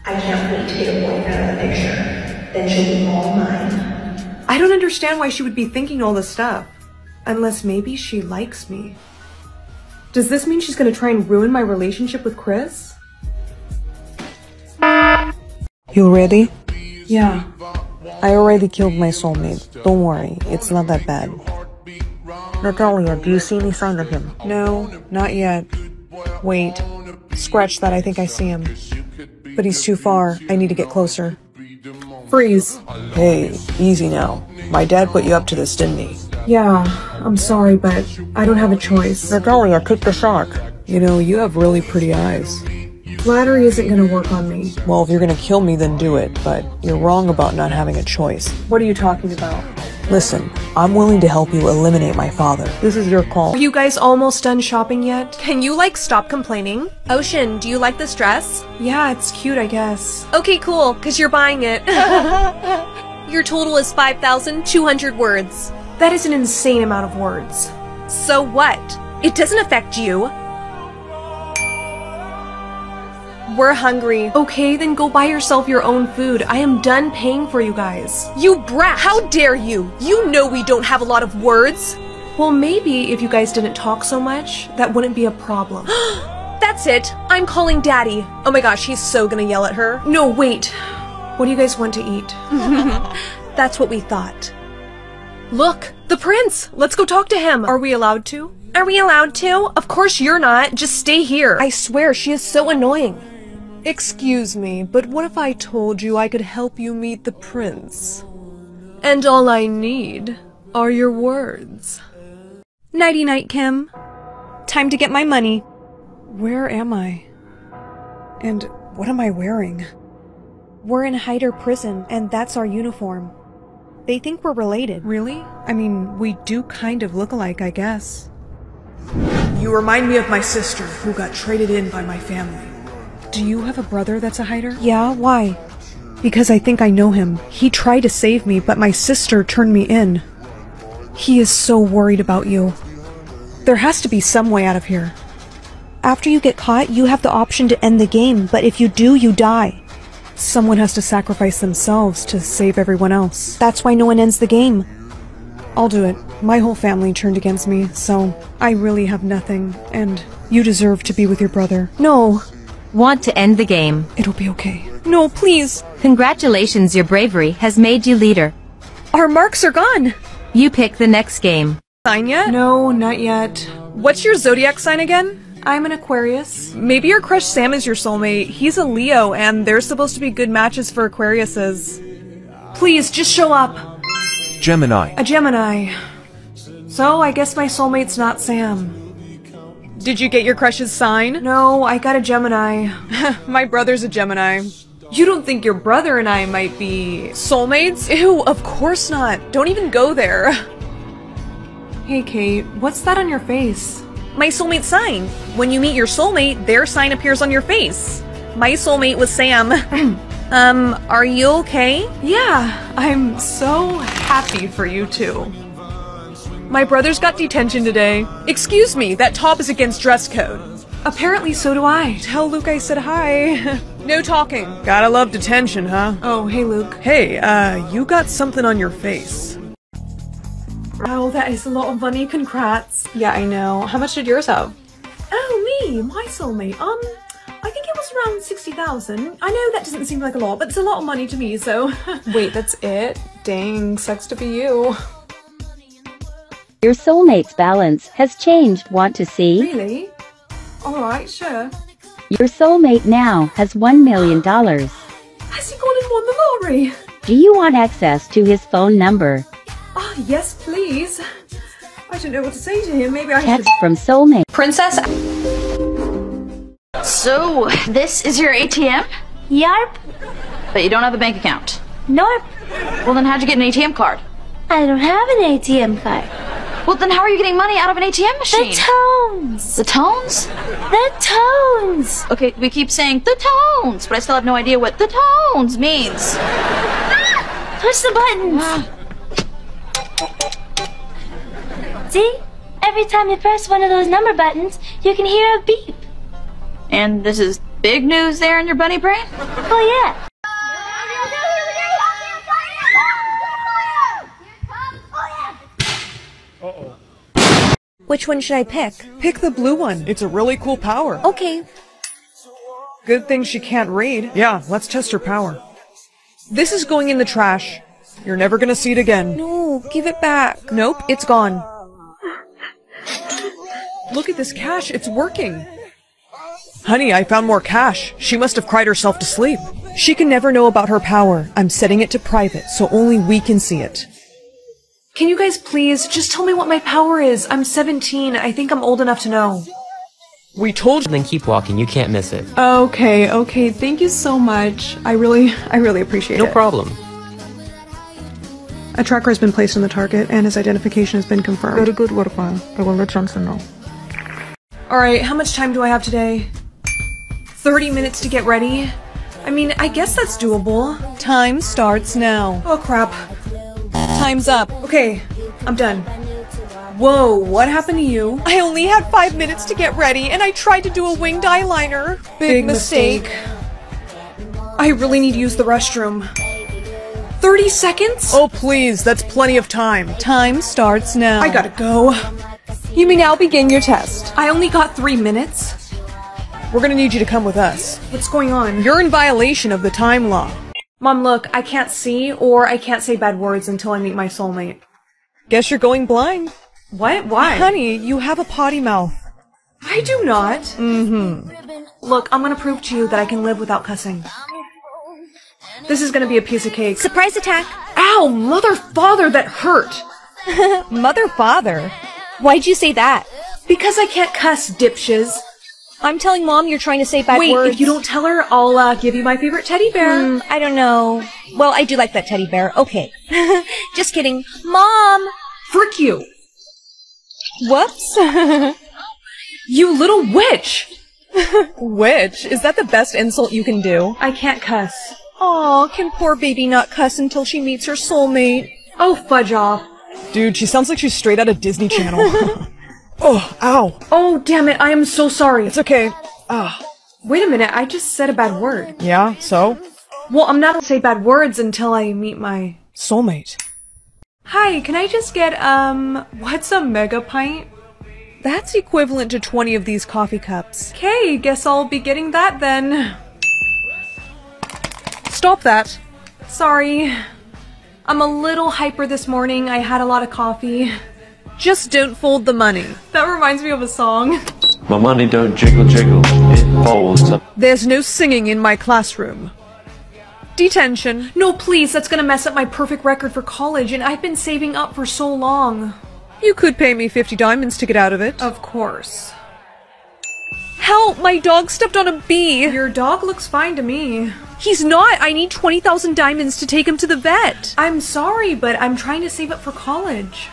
I can't wait to get a boyfriend out of the picture. Then she'll be all mine. I don't understand why she would be thinking all this stuff. Unless maybe she likes me. Does this mean she's gonna try and ruin my relationship with Chris? You ready? Yeah. I already killed my soulmate. Don't worry, it's not that bad. Natalia, do you see any sign of him? No, not yet. Wait. Scratch that, I think I see him. But he's too far. I need to get closer. Freeze. Hey, easy now. My dad put you up to this, didn't he? Yeah, I'm sorry, but I don't have a choice. Natalia, kick the shark. You know, you have really pretty eyes. Flattery isn't gonna work on me. Well, if you're gonna kill me, then do it, but you're wrong about not having a choice. What are you talking about? Listen, I'm willing to help you eliminate my father. This is your call. Are you guys almost done shopping yet? Can you, like, stop complaining? Ocean, do you like this dress? Yeah, it's cute, I guess. Okay, cool, because you're buying it. Your total is 5,200 words. That is an insane amount of words. So what? It doesn't affect you. We're hungry. Okay, then go buy yourself your own food. I am done paying for you guys. You brat! How dare you? You know we don't have a lot of words. Well, maybe if you guys didn't talk so much, that wouldn't be a problem. That's it. I'm calling Daddy. Oh my gosh, he's so gonna yell at her. No, wait. What do you guys want to eat? That's what we thought. Look, the prince! Let's go talk to him! Are we allowed to? Are we allowed to? Of course you're not. Just stay here. I swear, she is so annoying. Excuse me, but what if I told you I could help you meet the prince? And all I need are your words. Nighty night, Kim. Time to get my money. Where am I? And what am I wearing? We're in Hider prison, and that's our uniform. They think we're related. Really? I mean, we do kind of look alike, I guess. You remind me of my sister, who got traded in by my family. Do you have a brother that's a hider? Yeah, why? Because I think I know him. He tried to save me, but my sister turned me in. He is so worried about you. There has to be some way out of here. After you get caught, you have the option to end the game, but if you do, you die. Someone has to sacrifice themselves to save everyone else. That's why no one ends the game. I'll do it. My whole family turned against me, so I really have nothing, and you deserve to be with your brother. No. Want to end the game. It'll be okay. No, please. Congratulations, your bravery has made you leader. Our marks are gone. You pick the next game. Sign yet? No, not yet. What's your zodiac sign again? I'm an Aquarius. Maybe your crush Sam is your soulmate. He's a Leo, and they're supposed to be good matches for Aquariuses. Please, just show up. Gemini. A Gemini. So, I guess my soulmate's not Sam. Did you get your crush's sign? No, I got a Gemini. My brother's a Gemini. You don't think your brother and I might be... Soulmates? Ew, of course not. Don't even go there. Hey, Kate, what's that on your face? My soulmate sign. When you meet your soulmate, their sign appears on your face. My soulmate was Sam. um, are you okay? Yeah, I'm so happy for you too. My brother's got detention today. Excuse me, that top is against dress code. Apparently so do I. Tell Luke I said hi. no talking. Gotta love detention, huh? Oh, hey Luke. Hey, uh, you got something on your face. Wow, that is a lot of money, congrats. Yeah, I know. How much did yours have? Oh, me, my soulmate. Um, I think it was around 60,000. I know that doesn't seem like a lot, but it's a lot of money to me, so. Wait, that's it? Dang, sucks to be you. Your soulmate's balance has changed. Want to see? Really? Alright, sure. Your soulmate now has $1 million. Has he gone and won the lottery? Do you want access to his phone number? Ah, oh, yes, please. I don't know what to say to him. Maybe I Text should... from soulmate. Princess. So, this is your ATM? Yarp. But you don't have a bank account? Nope. Well, then how'd you get an ATM card? I don't have an ATM card. Well, then how are you getting money out of an ATM machine? The tones. The tones? The tones. Okay, we keep saying the tones, but I still have no idea what the tones means. Push the buttons. Ah. See? Every time you press one of those number buttons, you can hear a beep. And this is big news there in your bunny brain? Oh, yeah. Which one should I pick? Pick the blue one. It's a really cool power. Okay. Good thing she can't read. Yeah, let's test her power. This is going in the trash. You're never gonna see it again. No, give it back. Nope, it's gone. Look at this cash, it's working. Honey, I found more cash. She must have cried herself to sleep. She can never know about her power. I'm setting it to private, so only we can see it. Can you guys please just tell me what my power is? I'm 17. I think I'm old enough to know. We told you. Then keep walking. You can't miss it. Okay, okay. Thank you so much. I really, I really appreciate no it. No problem. A tracker has been placed on the target, and his identification has been confirmed. Very good work, man. I will let Johnson know. Alright, how much time do I have today? 30 minutes to get ready? I mean, I guess that's doable. Time starts now. Oh crap. Time's up. Okay, I'm done. Whoa, what happened to you? I only had five minutes to get ready, and I tried to do a winged eyeliner. Big, Big mistake. mistake. I really need to use the restroom. 30 seconds? Oh, please, that's plenty of time. Time starts now. I gotta go. You may now begin your test. I only got three minutes. We're gonna need you to come with us. What's going on? You're in violation of the time law. Mom, look, I can't see or I can't say bad words until I meet my soulmate. Guess you're going blind. What? Why? Honey, you have a potty mouth. I do not. Mm-hmm. Look, I'm gonna prove to you that I can live without cussing. This is gonna be a piece of cake. Surprise attack! Ow! Mother father, that hurt! Mother father? Why'd you say that? Because I can't cuss, dipshes. I'm telling mom you're trying to say bad Wait, words. if you don't tell her, I'll uh, give you my favorite teddy bear. Hmm, I don't know. Well, I do like that teddy bear. Okay. Just kidding. Mom! Frick you! Whoops. You little witch! Witch? Is that the best insult you can do? I can't cuss. Aw, can poor baby not cuss until she meets her soulmate? Oh, fudge off. Dude, she sounds like she's straight out of Disney Channel. Oh, ow. Oh, damn it, I am so sorry. It's okay. Ah. Wait a minute, I just said a bad word. Yeah, so? Well, I'm not gonna say bad words until I meet my soulmate. Hi, can I just get, um, what's a mega pint? That's equivalent to 20 of these coffee cups. Okay, guess I'll be getting that then. Stop that. Sorry. I'm a little hyper this morning. I had a lot of coffee. Just don't fold the money. That reminds me of a song. My money don't jiggle jiggle, it folds up. There's no singing in my classroom. Detention. No, please, that's gonna mess up my perfect record for college, and I've been saving up for so long. You could pay me 50 diamonds to get out of it. Of course. Help! My dog stepped on a bee! Your dog looks fine to me. He's not! I need 20,000 diamonds to take him to the vet! I'm sorry, but I'm trying to save up for college.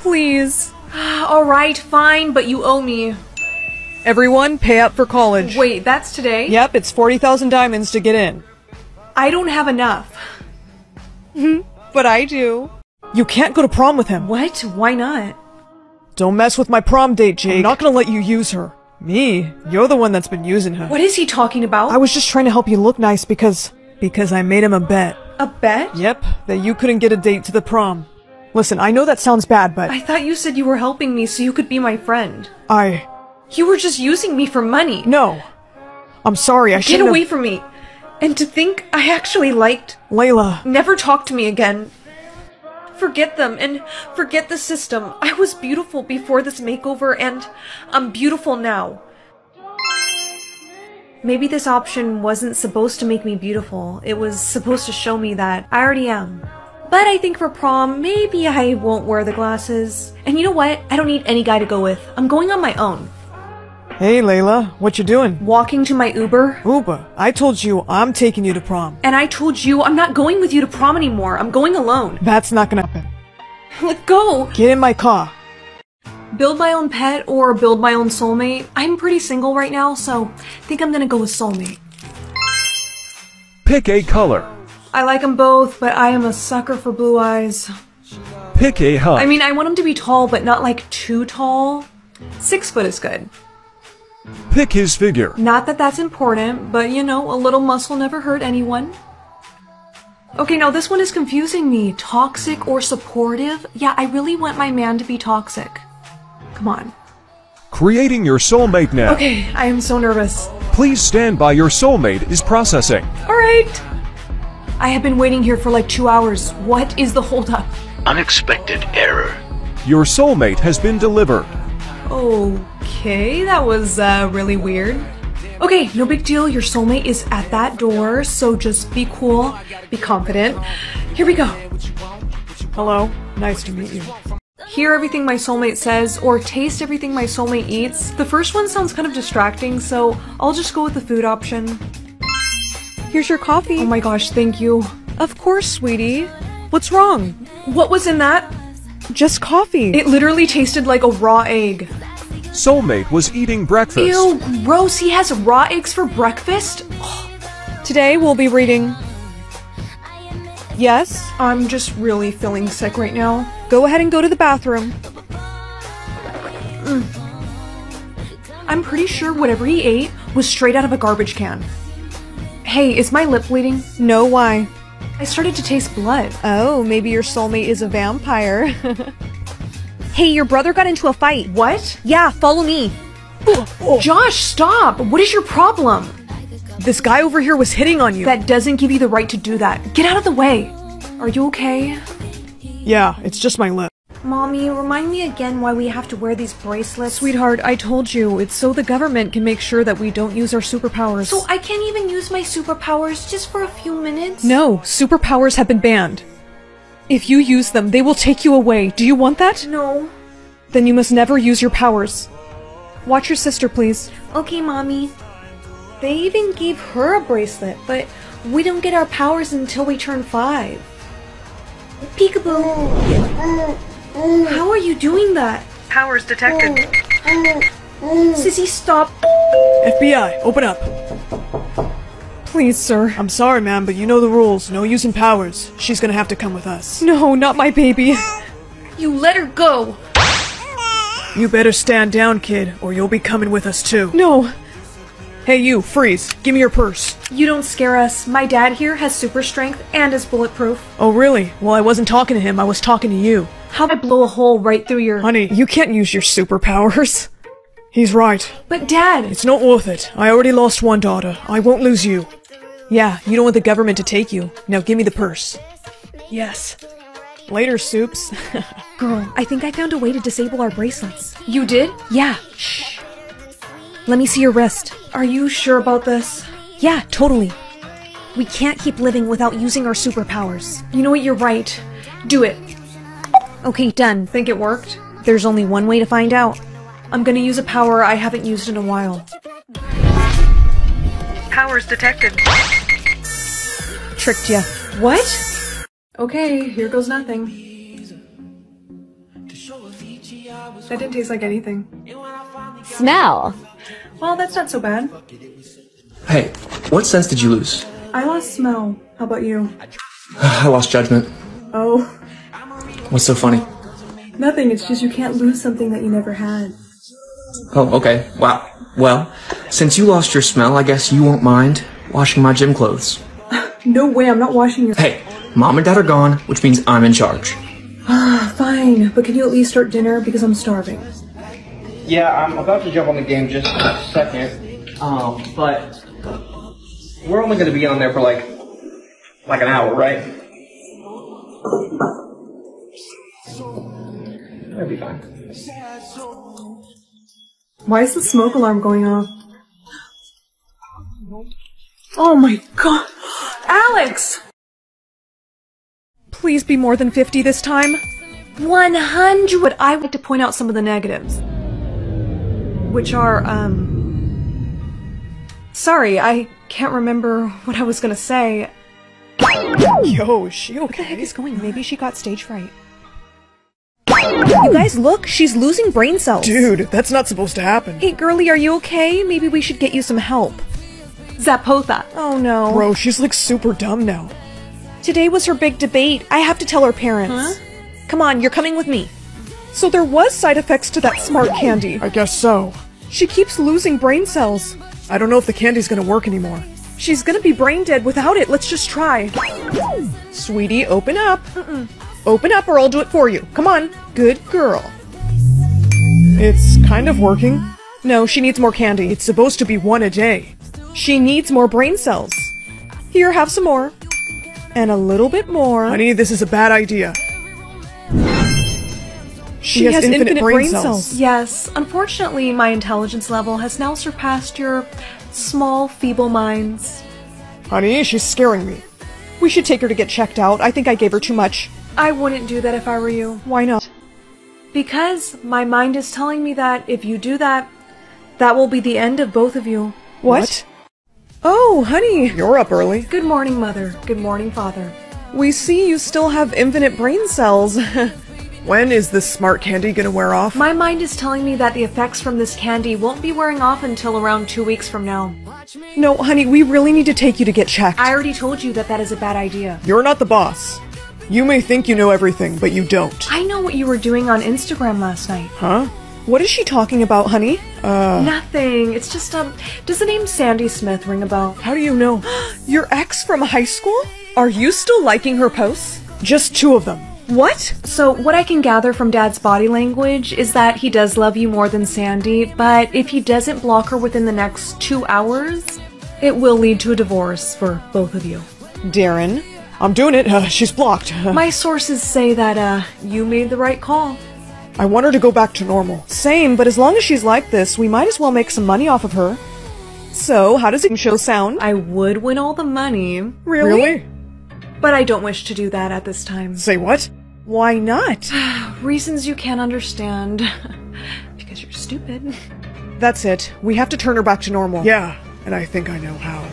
Please. Alright, fine, but you owe me. Everyone, pay up for college. Wait, that's today? Yep, it's 40,000 diamonds to get in. I don't have enough. but I do. You can't go to prom with him. What? Why not? Don't mess with my prom date, Jake. I'm not gonna let you use her. Me? You're the one that's been using her. What is he talking about? I was just trying to help you look nice because... Because I made him a bet. A bet? Yep, that you couldn't get a date to the prom. Listen, I know that sounds bad, but... I thought you said you were helping me so you could be my friend. I... You were just using me for money. No. I'm sorry, I shouldn't Get away have... from me. And to think I actually liked... Layla. Never talk to me again. Forget them and forget the system. I was beautiful before this makeover and I'm beautiful now. Maybe this option wasn't supposed to make me beautiful. It was supposed to show me that I already am. But I think for prom, maybe I won't wear the glasses. And you know what? I don't need any guy to go with. I'm going on my own. Hey, Layla, what you doing? Walking to my Uber. Uber, I told you I'm taking you to prom. And I told you I'm not going with you to prom anymore. I'm going alone. That's not gonna happen. Let go. Get in my car. Build my own pet or build my own soulmate. I'm pretty single right now, so I think I'm gonna go with soulmate. Pick a color. I like them both, but I am a sucker for blue eyes. Pick a height. I mean, I want him to be tall, but not like too tall. Six foot is good. Pick his figure. Not that that's important, but you know, a little muscle never hurt anyone. Okay, now this one is confusing me. Toxic or supportive? Yeah, I really want my man to be toxic. Come on. Creating your soulmate now. Okay, I am so nervous. Please stand by your soulmate is processing. Alright. I have been waiting here for like two hours. What is the holdup? Unexpected error. Your soulmate has been delivered. Okay, that was uh, really weird. Okay, no big deal. Your soulmate is at that door, so just be cool, be confident. Here we go. Hello, nice to meet you. Hear everything my soulmate says, or taste everything my soulmate eats. The first one sounds kind of distracting, so I'll just go with the food option. Here's your coffee. Oh my gosh, thank you. Of course, sweetie. What's wrong? What was in that? Just coffee. It literally tasted like a raw egg. Soulmate was eating breakfast. Ew, gross. He has raw eggs for breakfast? Today we'll be reading. Yes? I'm just really feeling sick right now. Go ahead and go to the bathroom. Mm. I'm pretty sure whatever he ate was straight out of a garbage can. Hey, is my lip bleeding? No, why? I started to taste blood. Oh, maybe your soulmate is a vampire. Hey, your brother got into a fight. What? Yeah, follow me. Josh, stop! What is your problem? This guy over here was hitting on you. That doesn't give you the right to do that. Get out of the way. Are you okay? Yeah, it's just my lip. Mommy, remind me again why we have to wear these bracelets. Sweetheart, I told you, it's so the government can make sure that we don't use our superpowers. So I can't even use my superpowers just for a few minutes? No, superpowers have been banned. If you use them, they will take you away. Do you want that? No. Then you must never use your powers. Watch your sister, please. Okay, mommy. They even gave her a bracelet, but we don't get our powers until we turn five. Peekaboo! How are you doing that? Powers detected. Sissy, stop! FBI, open up. Please, sir. I'm sorry, ma'am, but you know the rules. No using powers. She's gonna have to come with us. No, not my baby. You let her go! You better stand down, kid, or you'll be coming with us too. No. Hey, you, freeze. Give me your purse. You don't scare us. My dad here has super strength and is bulletproof. Oh, really? Well, I wasn't talking to him. I was talking to you. How'd I blow a hole right through your- Honey, you can't use your superpowers. He's right. But dad! It's not worth it. I already lost one daughter. I won't lose you. Yeah, you don't want the government to take you. Now give me the purse. Yes. Later, Soups. Girl, I think I found a way to disable our bracelets. You did? Yeah. Shh. Let me see your wrist. Are you sure about this? Yeah, totally. We can't keep living without using our superpowers. You know what, you're right. Do it. Okay, done. Think it worked? There's only one way to find out. I'm gonna use a power I haven't used in a while. Powers detected. Tricked ya. What? Okay, here goes nothing. That didn't taste like anything. Smell. Well, that's not so bad. Hey, what sense did you lose? I lost smell. How about you? I lost judgment. Oh, What's so funny? nothing. It's just you can't lose something that you never had. Oh, okay. Wow. Well, since you lost your smell, I guess you won't mind washing my gym clothes. No way, I'm not washing your- Hey, mom and dad are gone, which means I'm in charge. Fine, but can you at least start dinner because I'm starving? Yeah, I'm about to jump on the game just a second. Um, but we're only gonna be on there for like like an hour, right? That'll be fine. Why is the smoke alarm going off? Oh my god! Alex! Please be more than 50 this time. 100! But I would like to point out some of the negatives. Which are, um. Sorry, I can't remember what I was gonna say. Yo, is she okay? What the heck is going on? Maybe she got stage fright. You guys, look! She's losing brain cells! Dude, that's not supposed to happen. Hey, girlie, are you okay? Maybe we should get you some help. Zapotha. Oh no. Bro, she's like super dumb now. Today was her big debate. I have to tell her parents. Come on, you're coming with me. So there was side effects to that smart candy. I guess so. She keeps losing brain cells. I don't know if the candy's gonna work anymore. She's gonna be brain dead without it. Let's just try. Sweetie, open up. Open up or I'll do it for you. Come on. Good girl. It's kind of working. No, she needs more candy. It's supposed to be one a day. She needs more brain cells. Here, have some more. And a little bit more. Honey, this is a bad idea. She, has, infinite, brain, cells. Yes, unfortunately, my intelligence level has now surpassed your small, feeble minds. Honey, she's scaring me. We should take her to get checked out. I think I gave her too much. I wouldn't do that if I were you. Why not? Because my mind is telling me that if you do that, that will be the end of both of you. What? Oh, honey, you're up early. Good morning, Mother. Good morning, Father. We see you still have infinite brain cells. when is this smart candy gonna wear off? My mind is telling me that the effects from this candy won't be wearing off until around two weeks from now. No, honey, we really need to take you to get checked. I already told you that that is a bad idea. You're not the boss. You may think you know everything, but you don't. I know what you were doing on Instagram last night. Huh? What is she talking about, honey? Uh. Nothing. It's just, um, does the name Sandy Smith ring a bell? How do you know? Your ex from high school? Are you still liking her posts? Just two of them. What? So, what I can gather from Dad's body language is that he does love you more than Sandy, but if he doesn't block her within the next two hours, it will lead to a divorce for both of you. Darren, I'm doing it. Uh, she's blocked. My sources say that, uh, you made the right call. I want her to go back to normal. Same, but as long as she's like this, we might as well make some money off of her. So, how does it show sound? I would win all the money. Really? But I don't wish to do that at this time. Say what? Why not? Reasons you can't understand. because you're stupid. That's it. We have to turn her back to normal. Yeah, and I think I know how.